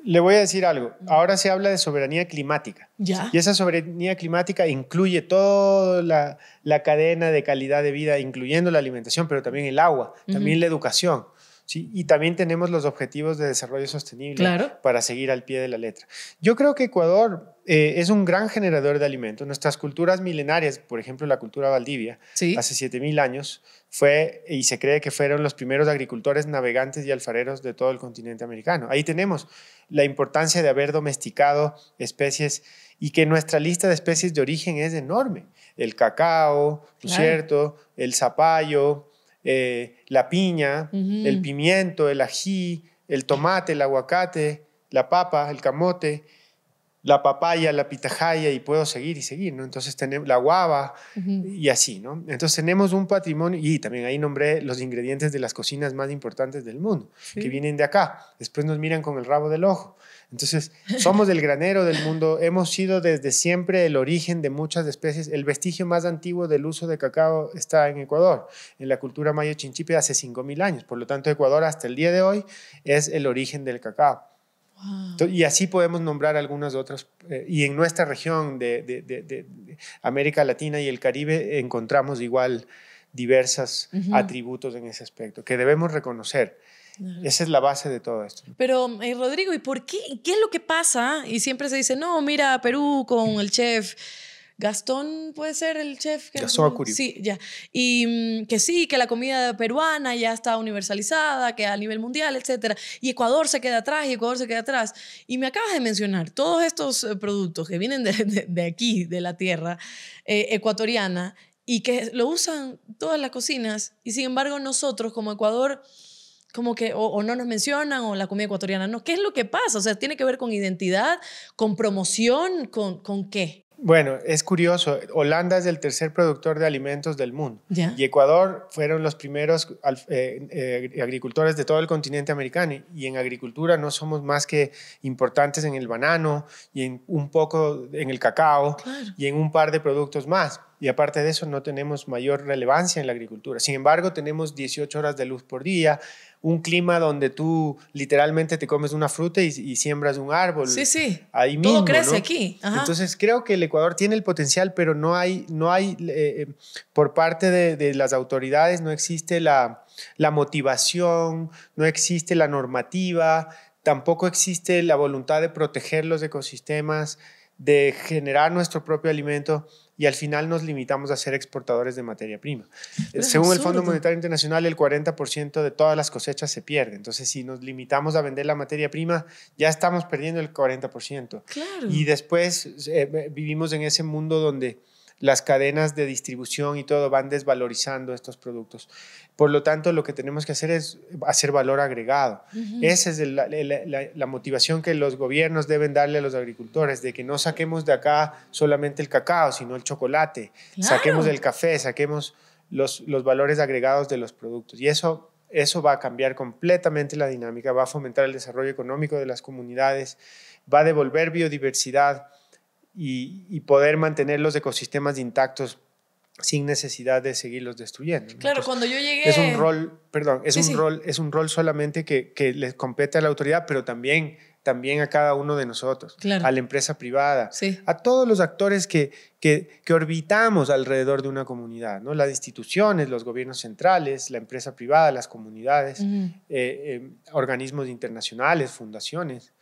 Le voy a decir algo. Ahora se habla de soberanía climática. ¿Ya? Y esa soberanía climática incluye toda la, cadena de calidad de vida, incluyendo la alimentación, pero también el agua, también la educación. ¿sí? Y también tenemos los objetivos de desarrollo sostenible para seguir al pie de la letra. Yo creo que Ecuador eh, es un gran generador de alimentos. Nuestras culturas milenarias, por ejemplo la cultura Valdivia, hace 7.000 años, fue y se cree que fueron los primeros agricultores, navegantes y alfareros de todo el continente americano. Ahí tenemos la importancia de haber domesticado especies y que nuestra lista de especies de origen es enorme. El cacao, ¿cierto? El zapallo, eh, la piña, el pimiento, el ají, el tomate, el aguacate, la papa, el camote, la papaya, la pitahaya y puedo seguir y seguir, ¿no? Entonces tenemos la guava y así, ¿no? Entonces tenemos un patrimonio y también ahí nombré los ingredientes de las cocinas más importantes del mundo, que vienen de acá. Después nos miran con el rabo del ojo. Entonces, somos del granero del mundo, hemos sido desde siempre el origen de muchas especies. El vestigio más antiguo del uso de cacao está en Ecuador, en la cultura maya chinchipe hace 5.000 años. Por lo tanto, Ecuador hasta el día de hoy es el origen del cacao. Y así podemos nombrar algunas otras. Eh, y en nuestra región de, de, América Latina y el Caribe encontramos igual diversos atributos en ese aspecto que debemos reconocer. Esa es la base de todo esto. Pero, eh, Rodrigo, ¿y por qué? ¿Qué es lo que pasa? Y siempre se dice, no, mira, Perú con el chef. Gastón puede ser el chef. Que Gastón Acurio. Sí, ya. Y mm, que sí, que la comida peruana ya está universalizada, que a nivel mundial, etc. Y Ecuador se queda atrás y Ecuador se queda atrás. Y me acabas de mencionar todos estos eh, productos que vienen *laughs* de, de, aquí, de la tierra eh, ecuatoriana, y que lo usan todas las cocinas. Y sin embargo, nosotros como Ecuador como que o, no nos mencionan o la comida ecuatoriana no. ¿Qué es lo que pasa? O sea, tiene que ver con identidad, con promoción, con, con qué. Bueno, es curioso. Holanda es el tercer productor de alimentos del mundo. Y Ecuador fueron los primeros eh, eh, agricultores de todo el continente americano. Y en agricultura no somos más que importantes en el banano y en un poco en el cacao y en un par de productos más. Y aparte de eso, no tenemos mayor relevancia en la agricultura. Sin embargo, tenemos 18 horas de luz por día, un clima donde tú literalmente te comes una fruta y, siembras un árbol. Sí, sí. Ahí mismo, Todo crece aquí. Entonces creo que el Ecuador tiene el potencial, pero no hay, no hay eh, eh, por parte de, las autoridades, no existe la, la motivación, no existe la normativa, tampoco existe la voluntad de proteger los ecosistemas, de generar nuestro propio alimento. Y al final nos limitamos a ser exportadores de materia prima. Según el Fondo Monetario Internacional, el 40% de todas las cosechas se pierde. Entonces, si nos limitamos a vender la materia prima, ya estamos perdiendo el 40%. Y después eh, vivimos en ese mundo donde las cadenas de distribución y todo van desvalorizando estos productos. Por lo tanto, lo que tenemos que hacer es hacer valor agregado. Esa es la, motivación que los gobiernos deben darle a los agricultores, de que no saquemos de acá solamente el cacao, sino el chocolate, saquemos el café, saquemos los, los valores agregados de los productos. Y eso, eso va a cambiar completamente la dinámica, va a fomentar el desarrollo económico de las comunidades, va a devolver biodiversidad y, poder mantener los ecosistemas intactos sin necesidad de seguirlos destruyendo. Claro, cuando yo llegué... Es un rol, perdón, es, un, Rol, es un rol solamente que, que le compete a la autoridad, pero también, también a cada uno de nosotros, a la empresa privada, a todos los actores que, que, que, orbitamos alrededor de una comunidad, ¿no? las instituciones, los gobiernos centrales, la empresa privada, las comunidades, eh, eh, organismos internacionales, fundaciones.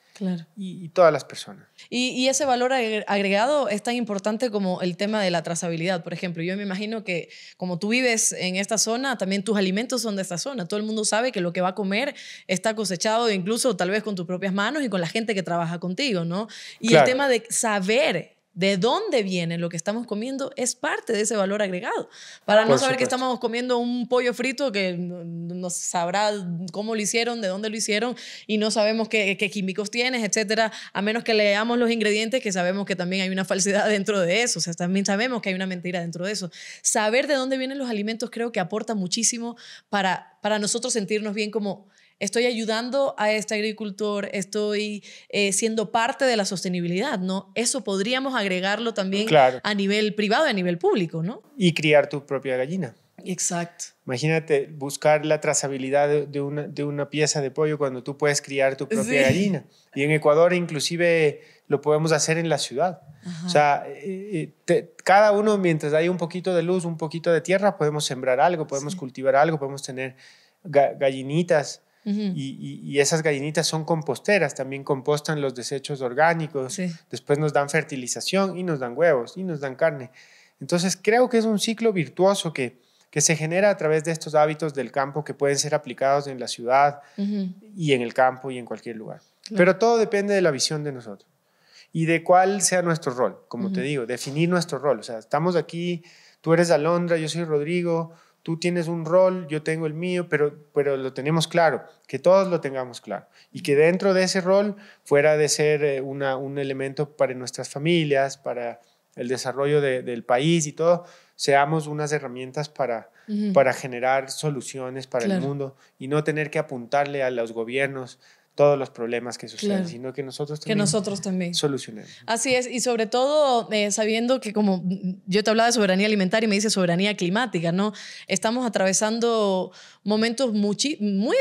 Y, todas las personas. Y, ese valor agregado es tan importante como el tema de la trazabilidad. Por ejemplo, yo me imagino que como tú vives en esta zona, también tus alimentos son de esta zona. Todo el mundo sabe que lo que va a comer está cosechado incluso tal vez con tus propias manos y con la gente que trabaja contigo, ¿no? Y el tema de saber de dónde viene lo que estamos comiendo es parte de ese valor agregado. Para no saber que estamos comiendo un pollo frito que no sabrá cómo lo hicieron, de dónde lo hicieron y no sabemos qué, químicos tienes, etcétera, a menos que leamos los ingredientes que sabemos que también hay una falsedad dentro de eso, o sea, también sabemos que hay una mentira dentro de eso. Saber de dónde vienen los alimentos creo que aporta muchísimo para, para nosotros sentirnos bien como estoy ayudando a este agricultor, estoy eh, siendo parte de la sostenibilidad, ¿no? Eso podríamos agregarlo también a nivel privado y a nivel público, ¿no? Y criar tu propia gallina. Exacto. Imagínate buscar la trazabilidad de una, de una pieza de pollo cuando tú puedes criar tu propia gallina. Y en Ecuador inclusive lo podemos hacer en la ciudad. O sea, eh, eh, cada uno, mientras hay un poquito de luz, un poquito de tierra, podemos sembrar algo, podemos cultivar algo, podemos tener gallinitas y, esas gallinitas son composteras, también compostan los desechos orgánicos, después nos dan fertilización y nos dan huevos y nos dan carne. Entonces creo que es un ciclo virtuoso que, que se genera a través de estos hábitos del campo que pueden ser aplicados en la ciudad y en el campo y en cualquier lugar. Pero todo depende de la visión de nosotros y de cuál sea nuestro rol, como te digo, definir nuestro rol. O sea, estamos aquí, tú eres Alondra, yo soy Rodrigo, tú tienes un rol, yo tengo el mío, pero, pero lo tenemos claro, que todos lo tengamos claro. Y que dentro de ese rol, fuera de ser eh, una, un elemento para nuestras familias, para el desarrollo del país y todo, seamos unas herramientas para, para generar soluciones para el mundo y no tener que apuntarle a los gobiernos todos los problemas que suceden, sino que nosotros también, que nosotros también solucionemos. Así es, y sobre todo eh, sabiendo que como yo te hablaba de soberanía alimentaria y me dice soberanía climática, ¿no? Estamos atravesando momentos muy,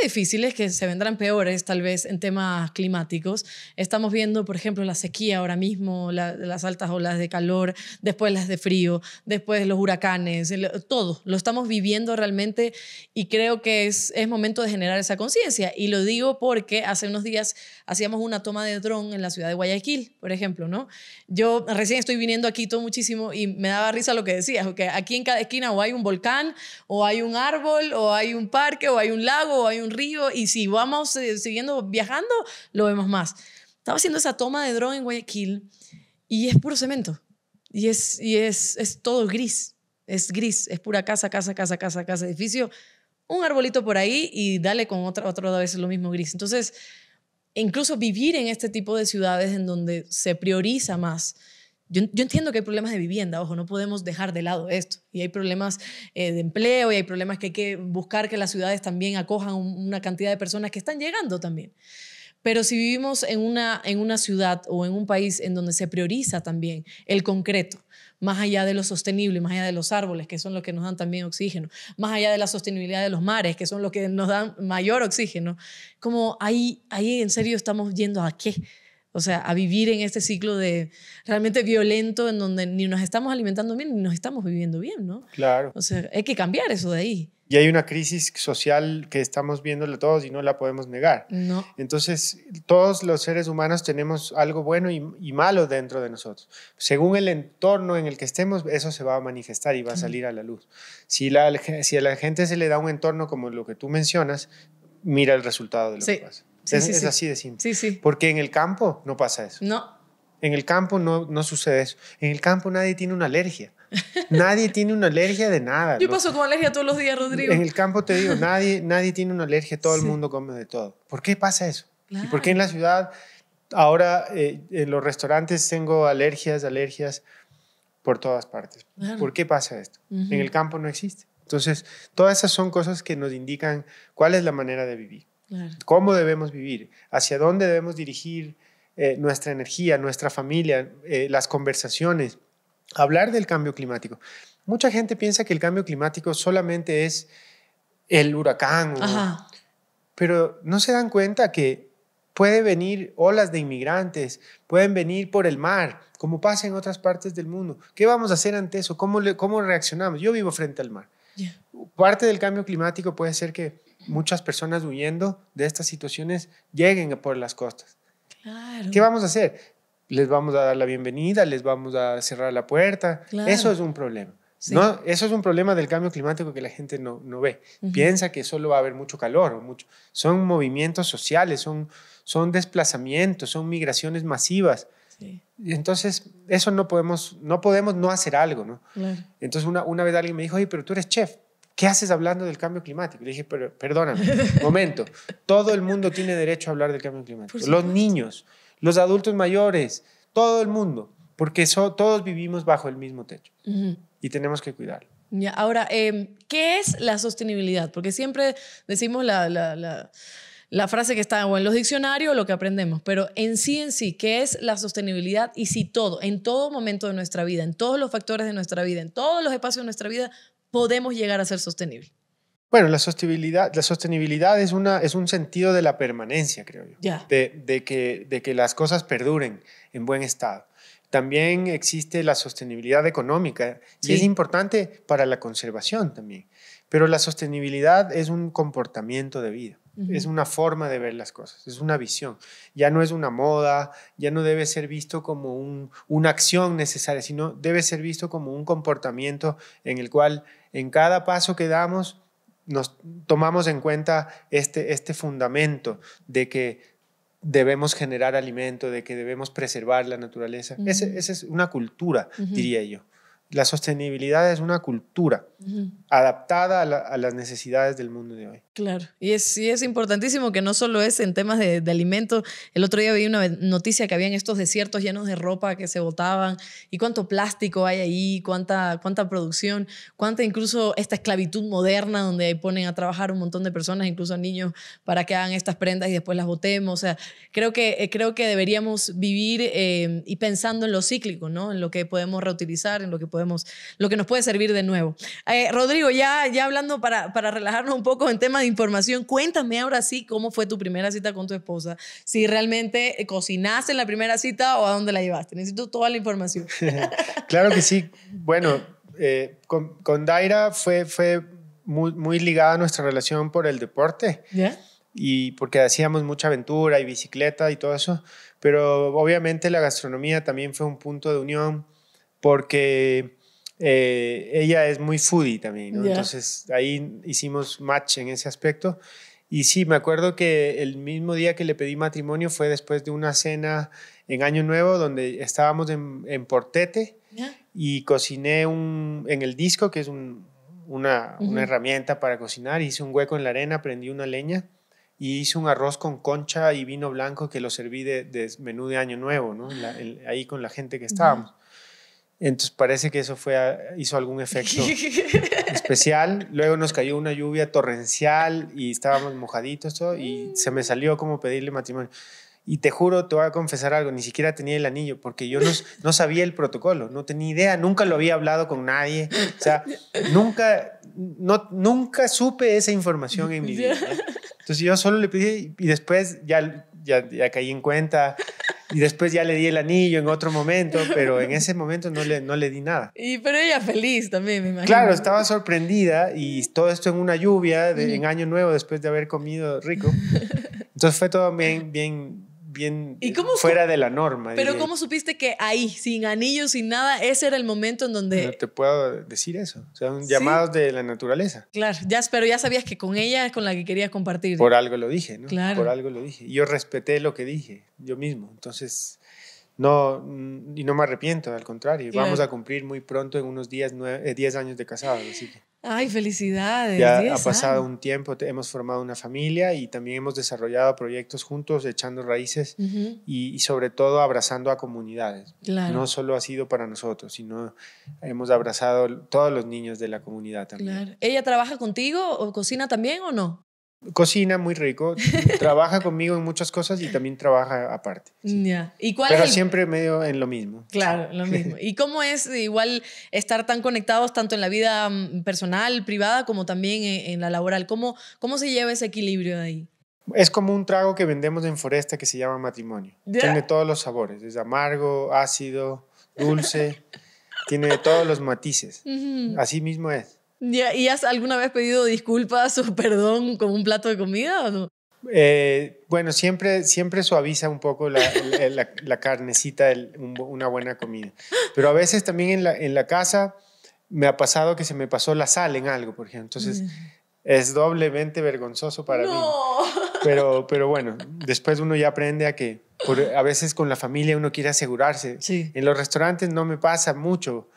difíciles que se vendrán peores tal vez en temas climáticos. Estamos viendo, por ejemplo, la sequía ahora mismo, las altas olas de calor, después las de frío, después los huracanes, todo. Lo estamos viviendo realmente y creo que es, es momento de generar esa conciencia. Y lo digo porque hace unos días hacíamos una toma de dron en la ciudad de Guayaquil, por ejemplo, ¿no? Yo recién estoy viniendo aquí todo muchísimo y me daba risa lo que decías, que aquí en cada esquina o hay un volcán, o hay un árbol, o hay un parque, o hay un lago, o hay un río, y si vamos eh, siguiendo viajando, lo vemos más. Estaba haciendo esa toma de dron en Guayaquil y es puro cemento, y es, y es, es todo gris, es gris, es pura casa, casa, casa, casa, casa, edificio, un arbolito por ahí y dale con otra, otra vez lo mismo gris. Entonces, incluso vivir en este tipo de ciudades en donde se prioriza más. Yo, entiendo que hay problemas de vivienda, ojo, no podemos dejar de lado esto. Y hay problemas eh, de empleo y hay problemas que hay que buscar que las ciudades también acojan una cantidad de personas que están llegando también. Pero si vivimos en una, en una ciudad o en un país en donde se prioriza también el concreto, más allá de lo sostenible, más allá de los árboles, que son los que nos dan también oxígeno, más allá de la sostenibilidad de los mares, que son los que nos dan mayor oxígeno, como ahí, ahí en serio estamos yendo a qué? O sea, a vivir en este ciclo de realmente violento en donde ni nos estamos alimentando bien ni nos estamos viviendo bien, ¿no? Claro. O sea, hay que cambiar eso de ahí. Y hay una crisis social que estamos viéndole todos y no la podemos negar. No. Entonces, todos los seres humanos tenemos algo bueno y, y, malo dentro de nosotros. Según el entorno en el que estemos, eso se va a manifestar y va a salir a la luz. Si, la, si a la gente se le da un entorno como lo que tú mencionas, mira el resultado de lo que pasa. Sí, es, sí, es sí. así de simple. Sí, sí. Porque en el campo no pasa eso. No. En el campo no, no sucede eso. En el campo nadie tiene una alergia. *laughs* Nadie tiene una alergia de nada. Yo paso con alergia todos los días, Rodrigo. En el campo te digo, *laughs* nadie, nadie tiene una alergia, todo el Sí. mundo come de todo. ¿Por qué pasa eso? ¿Y Claro. por qué en la ciudad ahora eh, en los restaurantes tengo alergias, alergias por todas partes? Claro. ¿Por qué pasa esto? Ujú. En el campo no existe. Entonces, todas esas son cosas que nos indican cuál es la manera de vivir, Claro. cómo debemos vivir, hacia dónde debemos dirigir eh, nuestra energía, nuestra familia, eh, las conversaciones. Hablar del cambio climático. Mucha gente piensa que el cambio climático solamente es el huracán, o- pero no se dan cuenta que puede venir olas de inmigrantes, pueden venir por el mar, como pasa en otras partes del mundo. ¿Qué vamos a hacer ante eso? ¿Cómo, le- cómo reaccionamos? Yo vivo frente al mar. Parte del cambio climático puede ser que muchas personas huyendo de estas situaciones lleguen por las costas. Claro. ¿Qué vamos a hacer? Les vamos a dar la bienvenida, les vamos a cerrar la puerta. Claro. Eso es un problema. Sí. ¿no? Eso es un problema del cambio climático que la gente no, no ve. Ujú. Piensa que solo va a haber mucho calor. O mucho. Son movimientos sociales, son, son desplazamientos, son migraciones masivas. Sí, entonces, eso no podemos no, podemos no hacer algo. ¿no? claro. Entonces, una, una vez alguien me dijo, oye, pero tú eres chef. ¿Qué haces hablando del cambio climático? Le dije, pero perdóname, momento. Todo el mundo tiene derecho a hablar del cambio climático. Los niños, los adultos mayores, todo el mundo. Porque so- todos vivimos bajo el mismo techo Ujú. y tenemos que cuidarlo. Ya, ahora, eh, ¿qué es la sostenibilidad? Porque siempre decimos la, la, la, la frase que está o en los diccionarios o lo que aprendemos, pero en sí, en sí, ¿qué es la sostenibilidad? Y si todo, en todo momento de nuestra vida, en todos los factores de nuestra vida, en todos los espacios de nuestra vida, podemos llegar a ser sostenibles. Bueno, la sostenibilidad, la sostenibilidad es, una, es un sentido de la permanencia, creo yo. Ya. De, de que, de que las cosas perduren en buen estado. También existe la sostenibilidad económica Sí. y es importante para la conservación también. Pero la sostenibilidad es un comportamiento de vida, Ujú. es una forma de ver las cosas, es una visión. Ya no es una moda, ya no debe ser visto como un- una acción necesaria, sino debe ser visto como un comportamiento en el cual en cada paso que damos nos tomamos en cuenta este, este fundamento de que debemos generar alimento, de que debemos preservar la naturaleza. Esa es una cultura, diría yo. La sostenibilidad es una cultura Ujú. adaptada a, la- a las necesidades del mundo de hoy. Claro, y es, sí es importantísimo que no solo es en temas de, de alimentos. El otro día vi una noticia que habían estos desiertos llenos de ropa que se botaban y cuánto plástico hay ahí, cuánta, cuánta producción, cuánta incluso esta esclavitud moderna donde ponen a trabajar un montón de personas, incluso a niños, para que hagan estas prendas y después las botemos. O sea, creo que, eh, creo que deberíamos vivir eh, y pensando en lo cíclico, ¿no? En lo que podemos reutilizar, en lo que podemos, lo que nos puede servir de nuevo. Eh, Rodrigo, ya, ya hablando para, para relajarnos un poco en tema de información, cuéntame ahora sí cómo fue tu primera cita con tu esposa. Si realmente cocinaste en la primera cita o a dónde la llevaste. Necesito toda la información. *laughs* Claro que sí. Bueno, eh, con, con Daira fue, fue muy, muy ligada nuestra relación por el deporte. ¿Ya? y porque hacíamos mucha aventura y bicicleta y todo eso, pero obviamente la gastronomía también fue un punto de unión porque eh, ella es muy foodie también, ¿no? Ya. entonces ahí hicimos match en ese aspecto. Y sí, me acuerdo que el mismo día que le pedí matrimonio fue después de una cena en Año Nuevo donde estábamos en, en Portete ¿Ya? y cociné un, en el disco, que es un- una, Ujú. una herramienta para cocinar. Hice un hueco en la arena, prendí una leña y hice un arroz con concha y vino blanco que lo serví de, de menú de Año Nuevo, ¿no? La- el- ahí con la gente que estábamos. Entonces parece que eso fue, a- hizo algún efecto *laughs* especial. Luego nos cayó una lluvia torrencial y estábamos mojaditos todo, y se me salió como pedirle matrimonio. Y te juro, te voy a confesar algo, ni siquiera tenía el anillo, porque yo no, no sabía el protocolo, no tenía idea, nunca lo había hablado con nadie, o sea, nunca, no, nunca supe esa información en mi vida. ¿no? Entonces yo solo le pedí y después ya, ya, ya caí en cuenta Y después ya le di el anillo en otro momento, pero en ese momento no le, no le di nada. Y, pero ella feliz también, me imagino. Claro, estaba sorprendida y todo esto en una lluvia, de, en Año Nuevo, después de haber comido rico. *laughs* Entonces fue todo bien, bien, bien ¿Y cómo fuera de la norma. Pero diría. ¿cómo supiste que ahí, sin anillos, sin nada, ese era el momento en donde... No te puedo decir eso. O sea, un llamados de la naturaleza. Claro, ya, pero ya sabías que con ella es con la que querías compartir. Por algo lo dije, ¿no? Claro. Por algo lo dije. Y yo respeté lo que dije, yo mismo. Entonces, no, mm, y no me arrepiento, al contrario. Claro. Vamos a cumplir muy pronto, en unos días, nueve, eh, 10 años de casados. Así que Ay, felicidades. ya ha 10 pasado un tiempo, te- hemos formado una familia y también hemos desarrollado proyectos juntos, echando raíces Ujú, y, y sobre todo abrazando a comunidades. Claro. No solo ha sido para nosotros, sino hemos abrazado todos los niños de la comunidad también. Claro. ¿Ella trabaja contigo o cocina también o no? Cocina muy rico, *laughs* trabaja conmigo en muchas cosas y también trabaja aparte. sí. Ya. ¿Y cuál Pero es el- siempre medio en lo mismo. Claro, lo mismo. ¿Y cómo es igual estar tan conectados tanto en la vida mm, personal, privada, como también en, la laboral? ¿Cómo, ¿Cómo se lleva ese equilibrio de ahí? Es como un trago que vendemos en Foresta que se llama matrimonio. Ya. Tiene todos los sabores, es amargo, ácido, dulce, tiene todos los matices. Ujú. Así mismo es. ¿Y has alguna vez pedido disculpas o perdón con un plato de comida o no? Eh, bueno, siempre, siempre suaviza un poco la, la- la- la carnecita, un una buena comida. Pero a veces también en la, en la casa me ha pasado que se me pasó la sal en algo, por ejemplo. Entonces es doblemente vergonzoso para mí. no. Pero, pero bueno, después uno ya aprende a que por- a veces con la familia uno quiere asegurarse. Sí. En los restaurantes no me pasa mucho,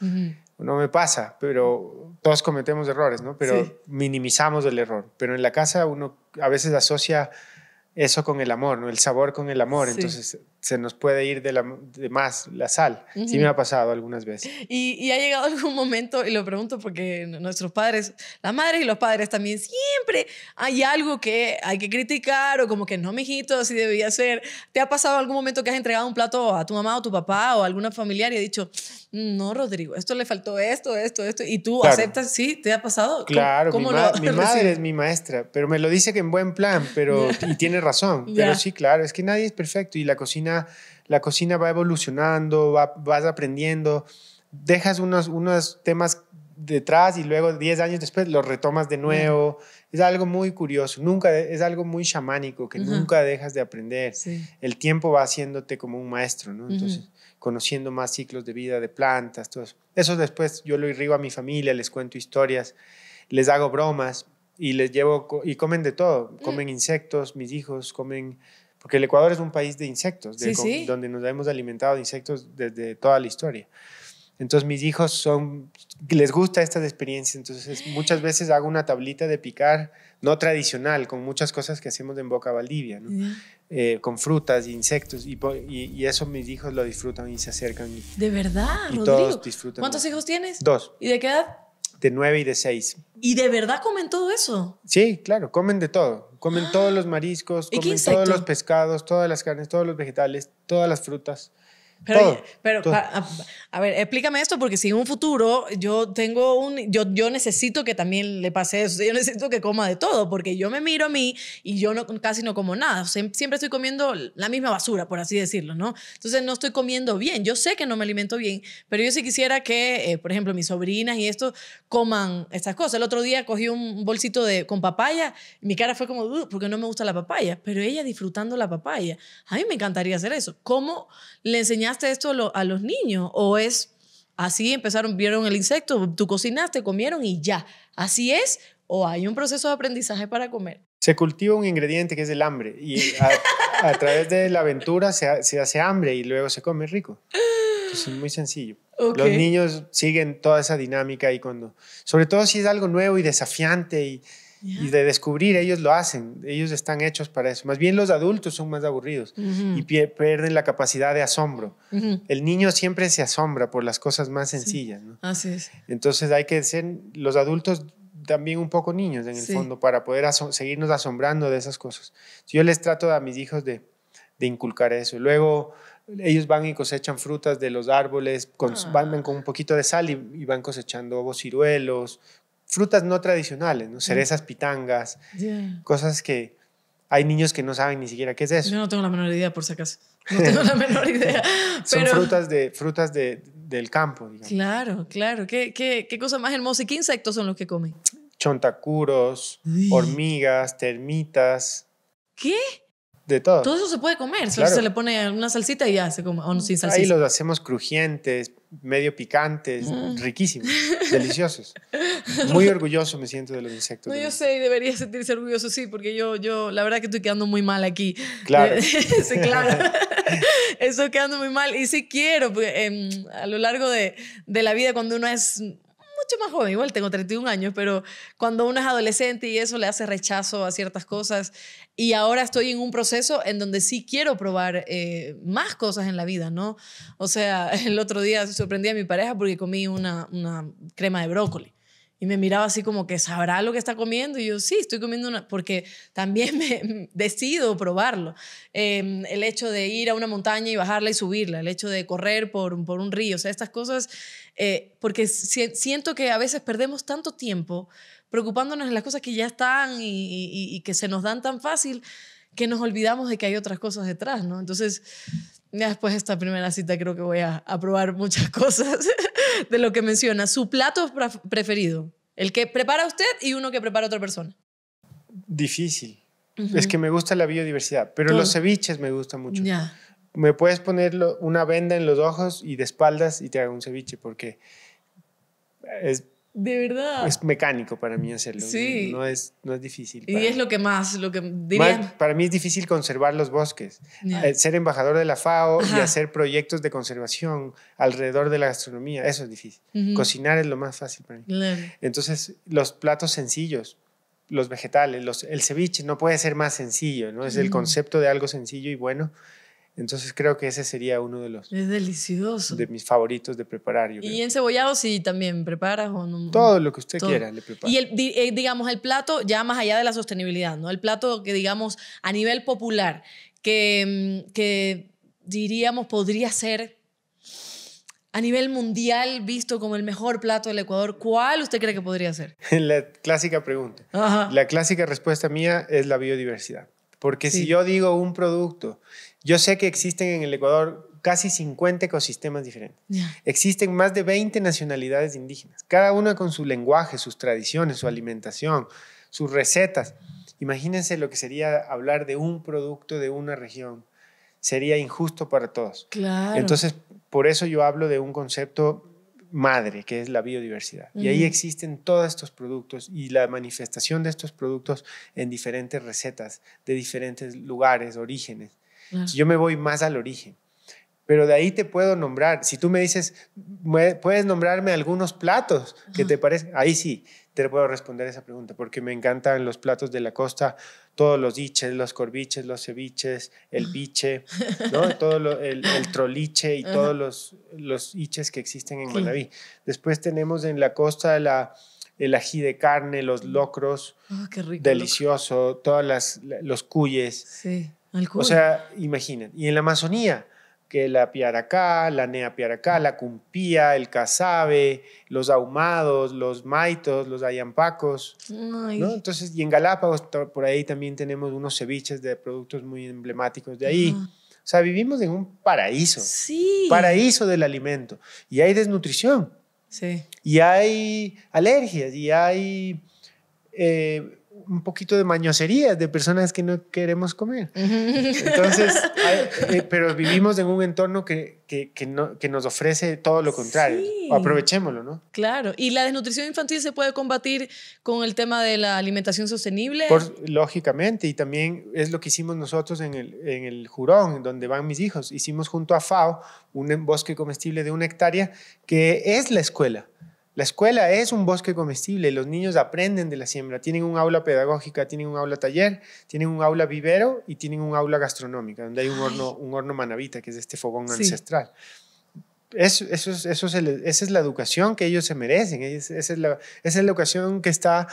no me pasa, pero todos cometemos errores, ¿no? Pero Sí. minimizamos el error. Pero en la casa uno a veces asocia eso con el amor, ¿no? El sabor con el amor. Sí. Entonces se nos puede ir de, la- de más la sal. Sí Ujú. me ha pasado algunas veces. Y, y ha llegado *laughs* algún momento, y lo pregunto porque nuestros padres, las madres y los padres también, siempre hay algo que hay que criticar o como que no, mijito, así debía ser. ¿Te ha pasado algún momento que has entregado un plato a tu mamá o tu papá o a alguna familiar y ha dicho, "Mm, no, Rodrigo, esto le faltó esto, esto, esto, y tú Claro. aceptas? ¿Sí? ¿Te ha pasado? ¿Cómo- Claro, cómo mi, lo mi *laughs* madre es mi maestra, pero me lo dice que en buen plan, pero *laughs* y tiene razón. Pero sí, claro, es que nadie es perfecto y la cocina, la cocina va evolucionando, va- vas aprendiendo, dejas unos, unos temas detrás y luego 10 años después los retomas de nuevo. Es algo muy curioso, nunca es algo muy chamánico que nunca dejas de aprender. Sí. El tiempo va haciéndote como un maestro. Entonces, conociendo más ciclos de vida de plantas, todo eso. Eso después yo lo irrigo a mi familia, les cuento historias, les hago bromas y les llevo, y comen de todo, Mm. comen insectos, mis hijos comen, porque el Ecuador es un país de insectos, de Sí, sí. donde nos hemos alimentado de insectos desde toda la historia. Entonces mis hijos son, les gusta estas experiencias, entonces muchas veces hago una tablita de picar no tradicional, con muchas cosas que hacemos en Boca Valdivia, ¿no? Ya. eh, con frutas, insectos, y, y, y eso mis hijos lo disfrutan y se acercan. Y, De verdad, y Rodrigo. todos disfrutan. ¿Cuántos hijos tienes? Dos, ¿Y de qué edad? De nueve y de seis. ¿Y de verdad comen todo eso? Sí, claro, comen de todo. Comen todos los mariscos, ¿Y qué comen todos los pescados, todas las carnes, todos los vegetales, todas las frutas. Pero, pero a, a ver, explícame esto porque si en un futuro yo tengo un, yo, yo necesito que también le pase eso, yo necesito que coma de todo porque yo me miro a mí y yo no, casi no como nada, sea, siempre estoy comiendo la misma basura, por así decirlo, ¿no? Entonces no estoy comiendo bien, yo sé que no me alimento bien, pero yo sí quisiera que, eh, por ejemplo, mis sobrinas y esto coman estas cosas. El otro día cogí un bolsito de, con papaya y mi cara fue como, "Ugh", porque no me gusta la papaya, pero ella disfrutando la papaya. A mí me encantaría hacer eso. ¿Cómo le enseñaste esto a, lo- a los niños? ¿O es así empezaron, vieron el insecto, tú cocinaste, comieron y ya? ¿Así es? ¿O hay un proceso de aprendizaje para comer? Se cultiva un ingrediente que es el hambre y a, a través de la aventura se, se hace hambre y luego se come rico. Entonces es muy sencillo. Los niños siguen toda esa dinámica y cuando, sobre todo si es algo nuevo y desafiante y, y de descubrir, ellos lo hacen, ellos están hechos para eso. Más bien los adultos son más aburridos y pie- pierden la capacidad de asombro. El niño siempre se asombra por las cosas más sencillas, ¿no? Así es. Entonces hay que ser los adultos también un poco niños en el Sí. fondo para poder aso- seguirnos asombrando de esas cosas. Yo les trato a mis hijos de, de inculcar eso. Luego ellos van y cosechan frutas de los árboles, con, Ah. van, con un poquito de sal y, y van cosechando ciruelos, frutas no tradicionales, ¿no? cerezas pitangas, cosas que, Hay niños que no saben ni siquiera qué es eso. Yo no tengo la menor idea, por si acaso. No tengo la menor *laughs* idea. Son frutas, de, frutas de, del campo, digamos. Claro, claro. ¿Qué, qué, qué cosa más hermosa? ¿Y qué insectos son los que comen? Chontacuros, hormigas, termitas. ¿Qué? De todo. Todo eso se puede comer. Se le pone una salsita y ya se come. O sin salsita. Ahí los hacemos crujientes, medio picantes, mm. riquísimos, *laughs* deliciosos. Muy orgulloso me siento de los insectos. No, yo sé, y debería sentirse orgulloso, sí, porque yo, yo, la verdad que estoy quedando muy mal aquí. Claro. *laughs* sí, claro. *laughs* estoy quedando muy mal. Y sí quiero, em, a lo largo de, de la vida, cuando uno es mucho más joven, igual tengo 31 años, pero cuando uno es adolescente y eso le hace rechazo a ciertas cosas. Y ahora estoy en un proceso en donde sí quiero probar eh, más cosas en la vida, ¿no? O sea, *laughs* el otro día sorprendí a mi pareja porque comí una, una crema de brócoli y me miraba así como que sabrá lo que está comiendo. Y yo, sí, estoy comiendo una, porque también *laughs* me decido probarlo. Em, el hecho de ir a una montaña y bajarla y subirla, el hecho de correr por, por un río, o sea, estas cosas, eh, porque siento que a veces perdemos tanto tiempo preocupándonos en las cosas que ya están y, y que se nos dan tan fácil que nos olvidamos de que hay otras cosas detrás, ¿no? Entonces, ya después de esta primera cita creo que voy a, a probar muchas *laughs* cosas de lo que menciona. Su plato preferido, el que prepara usted y uno que prepara otra persona. Difícil. Es que me gusta la biodiversidad, pero los ceviches me gustan mucho. Ya. Me puedes poner una venda en los ojos y de espaldas y te hago un ceviche porque es de verdad. Es mecánico para mí hacerlo. Sí. No es, no es difícil. Y es lo que más, lo que diría. para mí es difícil conservar los bosques. Eh, ser embajador de la FAO y hacer proyectos de conservación alrededor de la gastronomía, eso es difícil. Cocinar es lo más fácil para mí. Entonces, los platos sencillos, los vegetales, los, el ceviche no puede ser más sencillo, ¿no? Es el concepto de algo sencillo y bueno entonces creo que ese sería uno de los... Es delicioso. De mis favoritos de preparar. ¿Y en cebollado sí también preparas o no? Todo lo que usted quiera le prepara. Y el, eh, digamos, el plato ya más allá de la sostenibilidad, ¿no? El plato que digamos a nivel popular, que, mm, que diríamos podría ser a nivel mundial visto como el mejor plato del Ecuador, ¿cuál usted cree que podría ser? *laughs* la clásica pregunta. La clásica respuesta mía es la biodiversidad. Porque si yo digo un producto yo sé que existen en el Ecuador casi 50 ecosistemas diferentes. Existen más de 20 nacionalidades indígenas, cada una con su lenguaje, sus tradiciones, su alimentación, sus recetas. Imagínense lo que sería hablar de un producto de una región. Sería injusto para todos. Claro. Entonces, por eso yo hablo de un concepto madre, que es la biodiversidad. Y ahí existen todos estos productos y la manifestación de estos productos en diferentes recetas, de diferentes lugares, orígenes. Si yo me voy más al origen. Pero de ahí te puedo nombrar. Si tú me dices, puedes nombrarme algunos platos que te parecen, ahí sí te puedo responder esa pregunta, porque me encantan los platos de la costa, todos los diches, los corviches, los ceviches, el biche, ¿no? *laughs* todo el, troliche y todos los, los iches que existen en Manaví. Después tenemos en la costa la, el ají de carne, los locros, oh, qué rico, delicioso, todos las, los cuyes. Sí. O sea, imaginen. Y en la Amazonía, que la piaracá, la nea piaracá, la cumpía, el casabe, los ahumados, los maitos, los ayampacos, ¿no? Entonces, y en Galápagos, por ahí también tenemos unos ceviches de productos muy emblemáticos de ahí. O sea, vivimos en un paraíso. Sí. Paraíso del alimento. Y hay desnutrición. Sí. Y hay alergias, y hay... Eh, un poquito de mañoserías de personas que no queremos comer. Entonces, *laughs* eh, pero vivimos en un entorno que, que, que, no, que nos ofrece todo lo contrario. Aprovechémoslo, ¿no? Claro. ¿Y la desnutrición infantil se puede combatir con el tema de la alimentación sostenible? Por, lógicamente, y también es lo que hicimos nosotros en el, en el Jurón, donde van mis hijos. Hicimos junto a FAO un bosque comestible de una hectárea que es la escuela. La escuela es un bosque comestible, los niños aprenden de la siembra, tienen un aula pedagógica, tienen un aula taller, tienen un aula vivero y tienen un aula gastronómica, donde hay un horno, un horno manavita, que es este fogón ancestral. Eso, eso, eso esa es la educación que ellos se merecen, esa es la, esa es la educación que está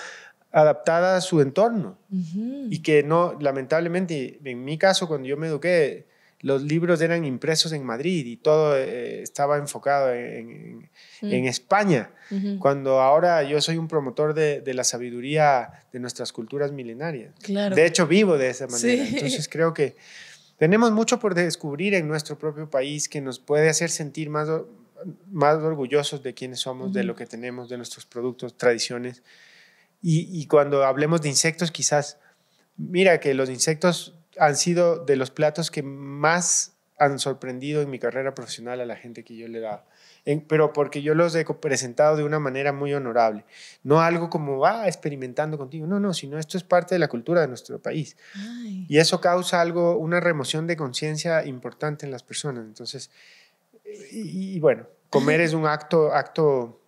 adaptada a su entorno. Y que no, lamentablemente, en mi caso, cuando yo me eduqué, los libros eran impresos en Madrid y todo eh, estaba enfocado en, en, mm. España, cuando ahora yo soy un promotor de, de, la sabiduría de nuestras culturas milenarias. Claro. De hecho, vivo de esa manera. Entonces creo que tenemos mucho por descubrir en nuestro propio país que nos puede hacer sentir más, más orgullosos de quiénes somos, de lo que tenemos, de nuestros productos, tradiciones. Y, y cuando hablemos de insectos, quizás, mira que los insectos han sido de los platos que más han sorprendido en mi carrera profesional a la gente que yo le he dado. pero porque yo los he presentado de una manera muy honorable. No algo como, va ah, experimentando contigo. No, no, sino esto es parte de la cultura de nuestro país. Y eso causa algo, una remoción de conciencia importante en las personas. Entonces, y, y, bueno, comer es un acto, acto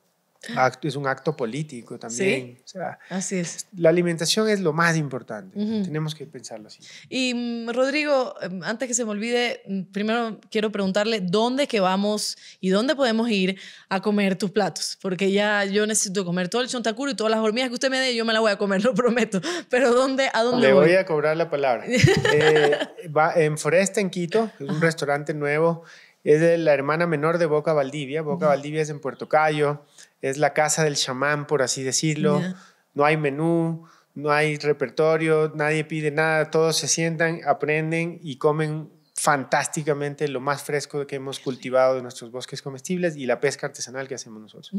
es un acto político también. Sí, así es. La alimentación es lo más importante. Tenemos que pensarlo así. Y mm, Rodrigo, em, antes que se me olvide, mm, primero quiero preguntarle dónde que vamos y dónde podemos ir a comer tus platos. Porque ya yo necesito comer todo el chontacuro y todas las hormigas que usted me dé, yo me las voy a comer, *laughs* lo prometo. Pero ¿dónde, ¿a dónde Le voy? a cobrar la palabra. *laughs* Eh, va en Foresta, en Quito, es un restaurante nuevo. Es de la hermana menor de Boca Valdivia. Boca Valdivia es en Puerto Cayo es la casa del chamán, por así decirlo. No hay menú, no hay repertorio, nadie pide nada, todos se sientan, aprenden y comen fantásticamente lo más fresco que hemos cultivado de nuestros bosques comestibles y la pesca artesanal que hacemos nosotros.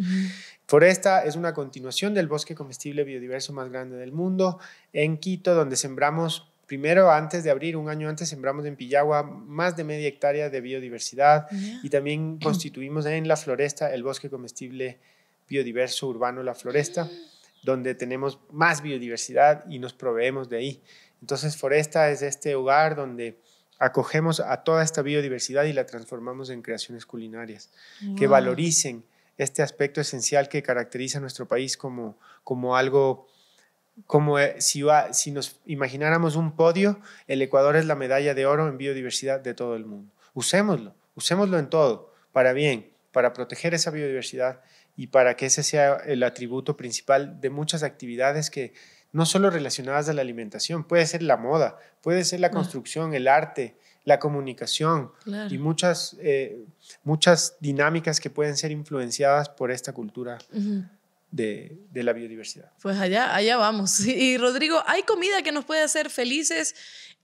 Foresta es una continuación del bosque comestible biodiverso más grande del mundo en Quito, donde sembramos, primero antes de abrir, un año antes, sembramos en Pillagua más de media hectárea de biodiversidad y también constituimos en la floresta el bosque comestible biodiverso urbano La Floresta, donde tenemos más biodiversidad y nos proveemos de ahí. Entonces, Foresta es este hogar donde acogemos a toda esta biodiversidad y la transformamos en creaciones culinarias que valoricen este aspecto esencial que caracteriza a nuestro país como, como algo, como eh, si, si nos imagináramos un podio, el Ecuador es la medalla de oro en biodiversidad de todo el mundo. Usémoslo, usémoslo en todo, para bien, para proteger esa biodiversidad y para que ese sea el atributo principal de muchas actividades que no solo relacionadas a la alimentación, puede ser la moda, puede ser la construcción, el arte, la comunicación y muchas, eh, muchas dinámicas que pueden ser influenciadas por esta cultura. De, de, la biodiversidad. Pues allá, allá vamos. *laughs* Y Rodrigo, ¿hay comida que nos puede hacer felices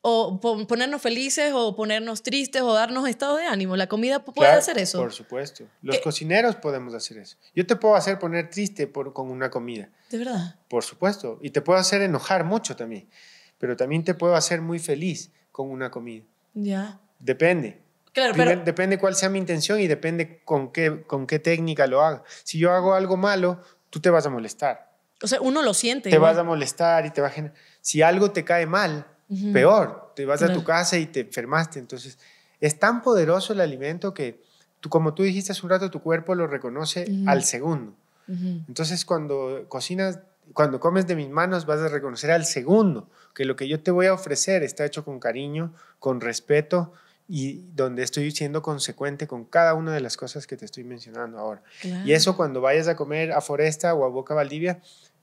o ponernos felices o ponernos tristes o darnos estado de ánimo. La comida puede hacer eso. Por supuesto. Los cocineros podemos hacer eso. Yo te puedo hacer poner triste por, con una comida. ¿De verdad? Por supuesto. Y te puedo hacer enojar mucho también. Pero también te puedo hacer muy feliz con una comida. Ya. Depende. Claro, pero... Depende cuál sea mi intención y depende con qué, con qué técnica lo haga. Si yo hago algo malo, tú te vas a molestar. O sea, uno lo siente. Te vas a molestar y te va a generar... Si algo te cae mal, peor, te vas a tu casa y te enfermaste. Entonces, es tan poderoso el alimento que, tú, como tú dijiste hace un rato, tu cuerpo lo reconoce al segundo. Entonces, cuando cocinas, cuando comes de mis manos, vas a reconocer al segundo que lo que yo te voy a ofrecer está hecho con cariño, con respeto y donde estoy siendo consecuente con cada una de las cosas que te estoy mencionando ahora. Y eso cuando vayas a comer a Foresta o a Boca Valdivia,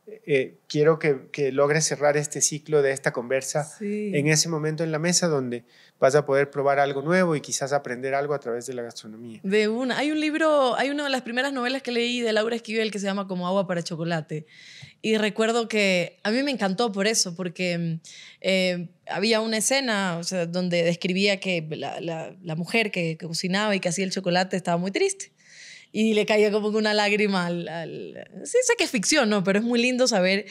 eh, quiero que, que, logres cerrar este ciclo de esta conversa en ese momento en la mesa donde vas a poder probar algo nuevo y quizás aprender algo a través de la gastronomía. De una. Hay un libro, hay una de las primeras novelas que leí de Laura Esquivel que se llama Como agua para chocolate. Y recuerdo que a mí me encantó por eso, porque eh, había una escena donde describía que la, la, la mujer que, que cocinaba y que hacía el chocolate estaba muy triste y le caía como una lágrima al, Sí, sé que es ficción, ¿no? Pero es muy lindo saber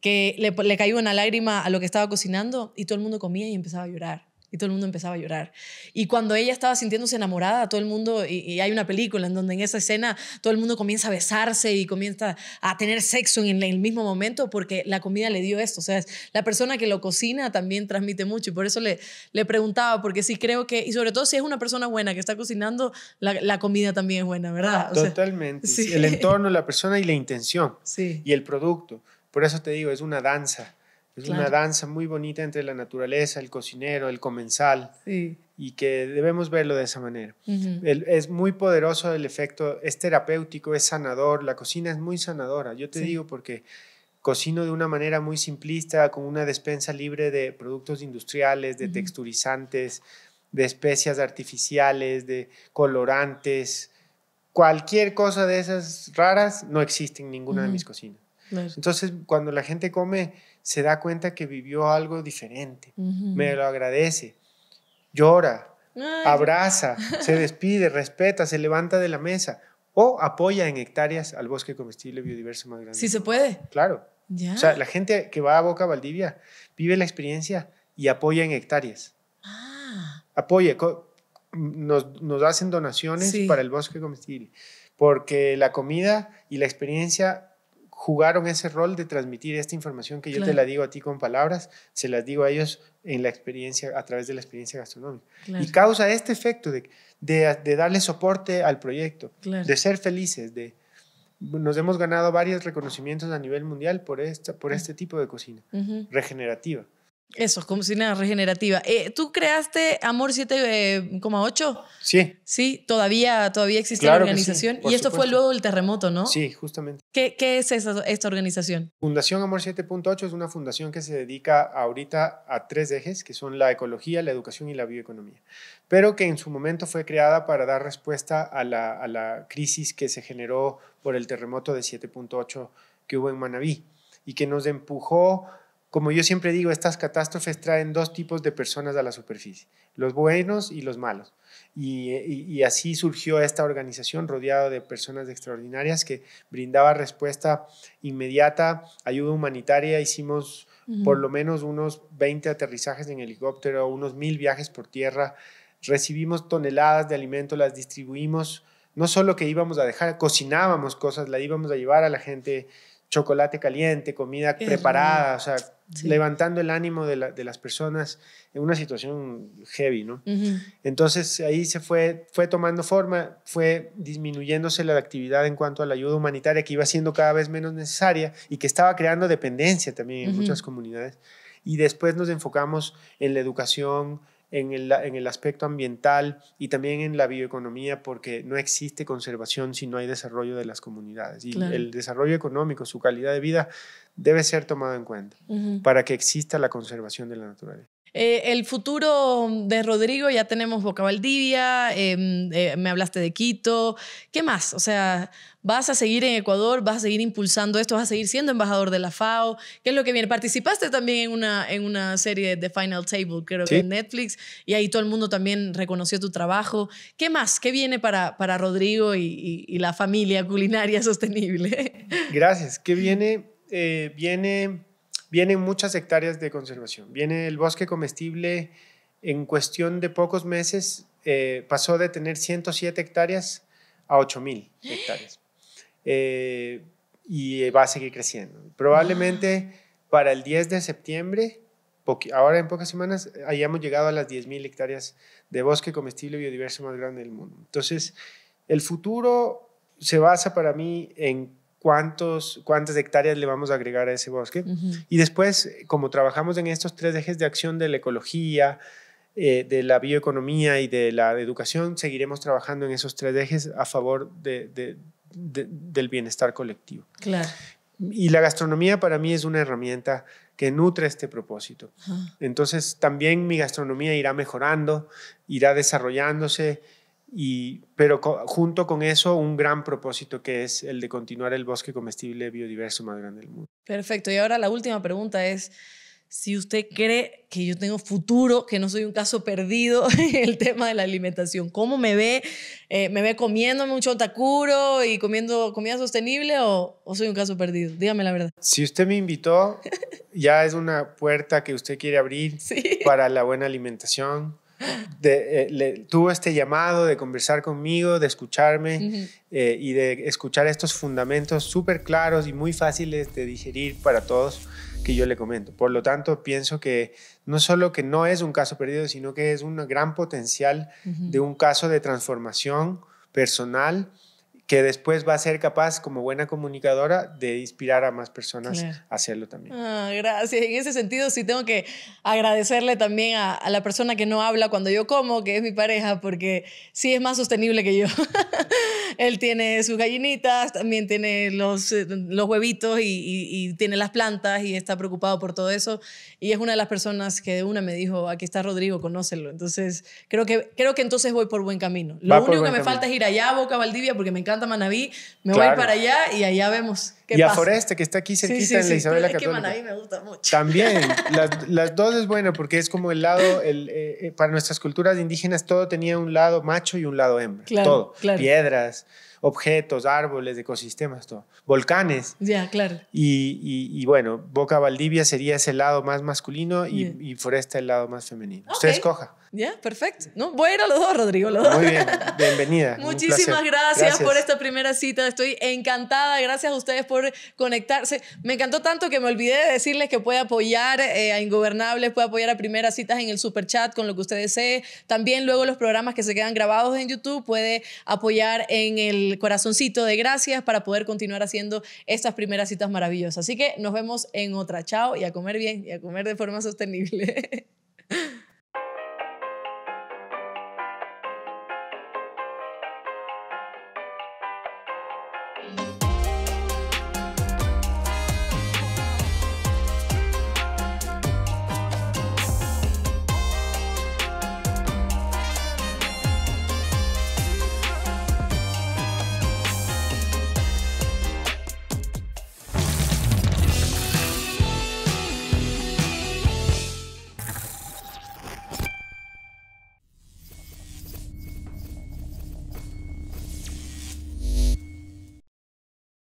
que le, le cayó una lágrima a lo que estaba cocinando y todo el mundo comía y empezaba a llorar y todo el mundo empezaba a llorar. Y cuando ella estaba sintiéndose enamorada, todo el mundo, y, hay una película en donde en esa escena todo el mundo comienza a besarse y comienza a tener sexo en el, mismo momento porque la comida le dio esto. O sea, la persona que lo cocina también transmite mucho y por eso le, le preguntaba, porque sí creo que, y sobre todo si es una persona buena que está cocinando, la, la comida también es buena, ¿verdad? Totalmente. El entorno, la persona y la intención. Sí. Y el producto. Por eso te digo, es una danza. Es una danza muy bonita entre la naturaleza, el cocinero, el comensal, y que debemos verlo de esa manera. es muy poderoso el efecto, es terapéutico, es sanador, la cocina es muy sanadora. Yo te digo porque cocino de una manera muy simplista, con una despensa libre de productos industriales, de texturizantes, de especias artificiales, de colorantes, cualquier cosa de esas raras no existe en ninguna de mis cocinas. Entonces, cuando la gente come, se da cuenta que vivió algo diferente, me lo agradece, llora, abraza, se *laughs* despide, respeta, se levanta de la mesa o apoya en hectáreas al bosque comestible biodiverso más grande. Sí se puede. Claro. O sea, la gente que va a Boca Valdivia vive la experiencia y apoya en hectáreas. Ah. Apoya, nos, nos hacen donaciones para el bosque comestible, porque la comida y la experiencia jugaron ese rol de transmitir esta información que yo te la digo a ti con palabras, se las digo a ellos en la experiencia, a través de la experiencia gastronómica. Y causa este efecto de, de, de darle soporte al proyecto, de ser felices, de... Nos hemos ganado varios reconocimientos a nivel mundial por, esta, por este tipo de cocina regenerativa. Eso, cocina regenerativa. Eh, ¿Tú creaste Amor 7,8? Eh, sí. Sí, todavía, todavía existe la organización. y esto fue luego del terremoto, ¿no? Sí, justamente. ¿Qué, qué es esta organización? Fundación Amor 7.8 es una fundación que se dedica ahorita a tres ejes, que son la ecología, la educación y la bioeconomía, pero que en su momento fue creada para dar respuesta a la, a la crisis que se generó por el terremoto de 7.8 que hubo en Manabí y que nos empujó como yo siempre digo, estas catástrofes traen dos tipos de personas a la superficie, los buenos y los malos. Y, así surgió esta organización rodeada de personas extraordinarias que brindaba respuesta inmediata, ayuda humanitaria. Hicimos por lo menos unos 20 aterrizajes en helicóptero, unos mil viajes por tierra. Recibimos toneladas de alimento, las distribuimos. No solo que íbamos a dejar, cocinábamos cosas, la íbamos a llevar a la gente chocolate caliente, comida preparada, o sea, levantando el ánimo de, las personas en una situación heavy, ¿no? Entonces ahí se fue, fue tomando forma, fue disminuyéndose la actividad en cuanto a la ayuda humanitaria que iba siendo cada vez menos necesaria y que estaba creando dependencia también en muchas comunidades. Y después nos enfocamos en la educación, en el, en el, aspecto ambiental y también en la bioeconomía, porque no existe conservación si no hay desarrollo de las comunidades. Y el desarrollo económico, su calidad de vida, debe ser tomado en cuenta para que exista la conservación de la naturaleza. Eh, el futuro de Rodrigo, ya tenemos Boca Valdivia, em, eh, me hablaste de Quito, ¿qué más? O sea, ¿vas a seguir en Ecuador? ¿Vas a seguir impulsando esto? ¿Vas a seguir siendo embajador de la FAO? ¿Qué es lo que viene? Participaste también en una, en una serie de Final Table, creo que en Netflix, y ahí todo el mundo también reconoció tu trabajo. ¿Qué más? ¿Qué viene para, para Rodrigo y, y la familia culinaria sostenible? Gracias. ¿Qué viene? Eh, viene vienen muchas hectáreas de conservación. Viene el bosque comestible en cuestión de pocos meses, eh, pasó de tener 107 hectáreas a 8000 hectáreas. Eh, y va a seguir creciendo. Probablemente para el 10 de septiembre, ahora en pocas semanas, hayamos llegado a las 10.000 hectáreas de bosque comestible biodiverso más grande del mundo. Entonces, el futuro se basa para mí en cuántos, cuántas hectáreas le vamos a agregar a ese bosque. Y después, como trabajamos en estos tres ejes de acción de la ecología, eh, de la bioeconomía y de la educación, seguiremos trabajando en esos tres ejes a favor de, del bienestar colectivo. Claro. Y la gastronomía para mí es una herramienta que nutre este propósito. Entonces también mi gastronomía irá mejorando, irá desarrollándose y, pero junto con eso, un gran propósito que es el de continuar el bosque comestible biodiverso más grande del mundo. Perfecto. Y ahora la última pregunta es, si usted cree que yo tengo futuro, que no soy un caso perdido *laughs* en el tema de la alimentación, ¿cómo me ve? Eh, ¿Me ve comiéndome mucho otacuro y comiendo comida sostenible o, o, soy un caso perdido? Dígame la verdad. Si usted me invitó, *laughs* ya es una puerta que usted quiere abrir para la buena alimentación de, eh, tuvo este llamado de conversar conmigo, de escucharme eh, y de escuchar estos fundamentos súper claros y muy fáciles de digerir para todos que yo le comento. Por lo tanto, pienso que no solo que no es un caso perdido, sino que es un gran potencial de un caso de transformación personal que después va a ser capaz, como buena comunicadora, de inspirar a más personas a hacerlo también. Ah, gracias. En ese sentido, sí tengo que agradecerle también a, a, la persona que no habla cuando yo como, que es mi pareja, porque sí es más sostenible que yo. *laughs* Él tiene sus gallinitas, también tiene los, eh, los huevitos y, y, tiene las plantas y está preocupado por todo eso. Y es una de las personas que de una me dijo, aquí está Rodrigo, conócelo. Entonces, creo que, creo que entonces voy por buen camino. Lo único que me falta es ir allá a Boca Valdivia, porque me encanta Manaví, me voy para allá y allá vemos qué y a Foreste, que está aquí cerquita en la Isabela Católica. Es que Manaví me gusta mucho. También, *laughs* las, las, dos es bueno porque es como el lado, el, eh, eh, para nuestras culturas indígenas todo tenía un lado macho y un lado hembra. todo. Piedras, objetos, árboles, ecosistemas, todo. Volcanes. Ya, claro. Y, y, bueno, Boca Valdivia sería ese lado más masculino y, y Foresta el lado más femenino. Usted escoja. Ya, perfecto. ¿No? Voy a ir a los dos, Rodrigo. Los dos. Muy bien, bienvenida. Muchísimas gracias, por esta primera cita. Estoy encantada. Gracias a ustedes por conectarse. Me encantó tanto que me olvidé de decirles que puede apoyar eh, a Ingobernables, puede apoyar a Primeras Citas en el super chat con lo que usted desee. También luego los programas que se quedan grabados en YouTube puede apoyar en el corazoncito de gracias para poder continuar haciendo estas primeras citas maravillosas. Así que nos vemos en otra. Chao y a comer bien y a comer de forma sostenible. *laughs*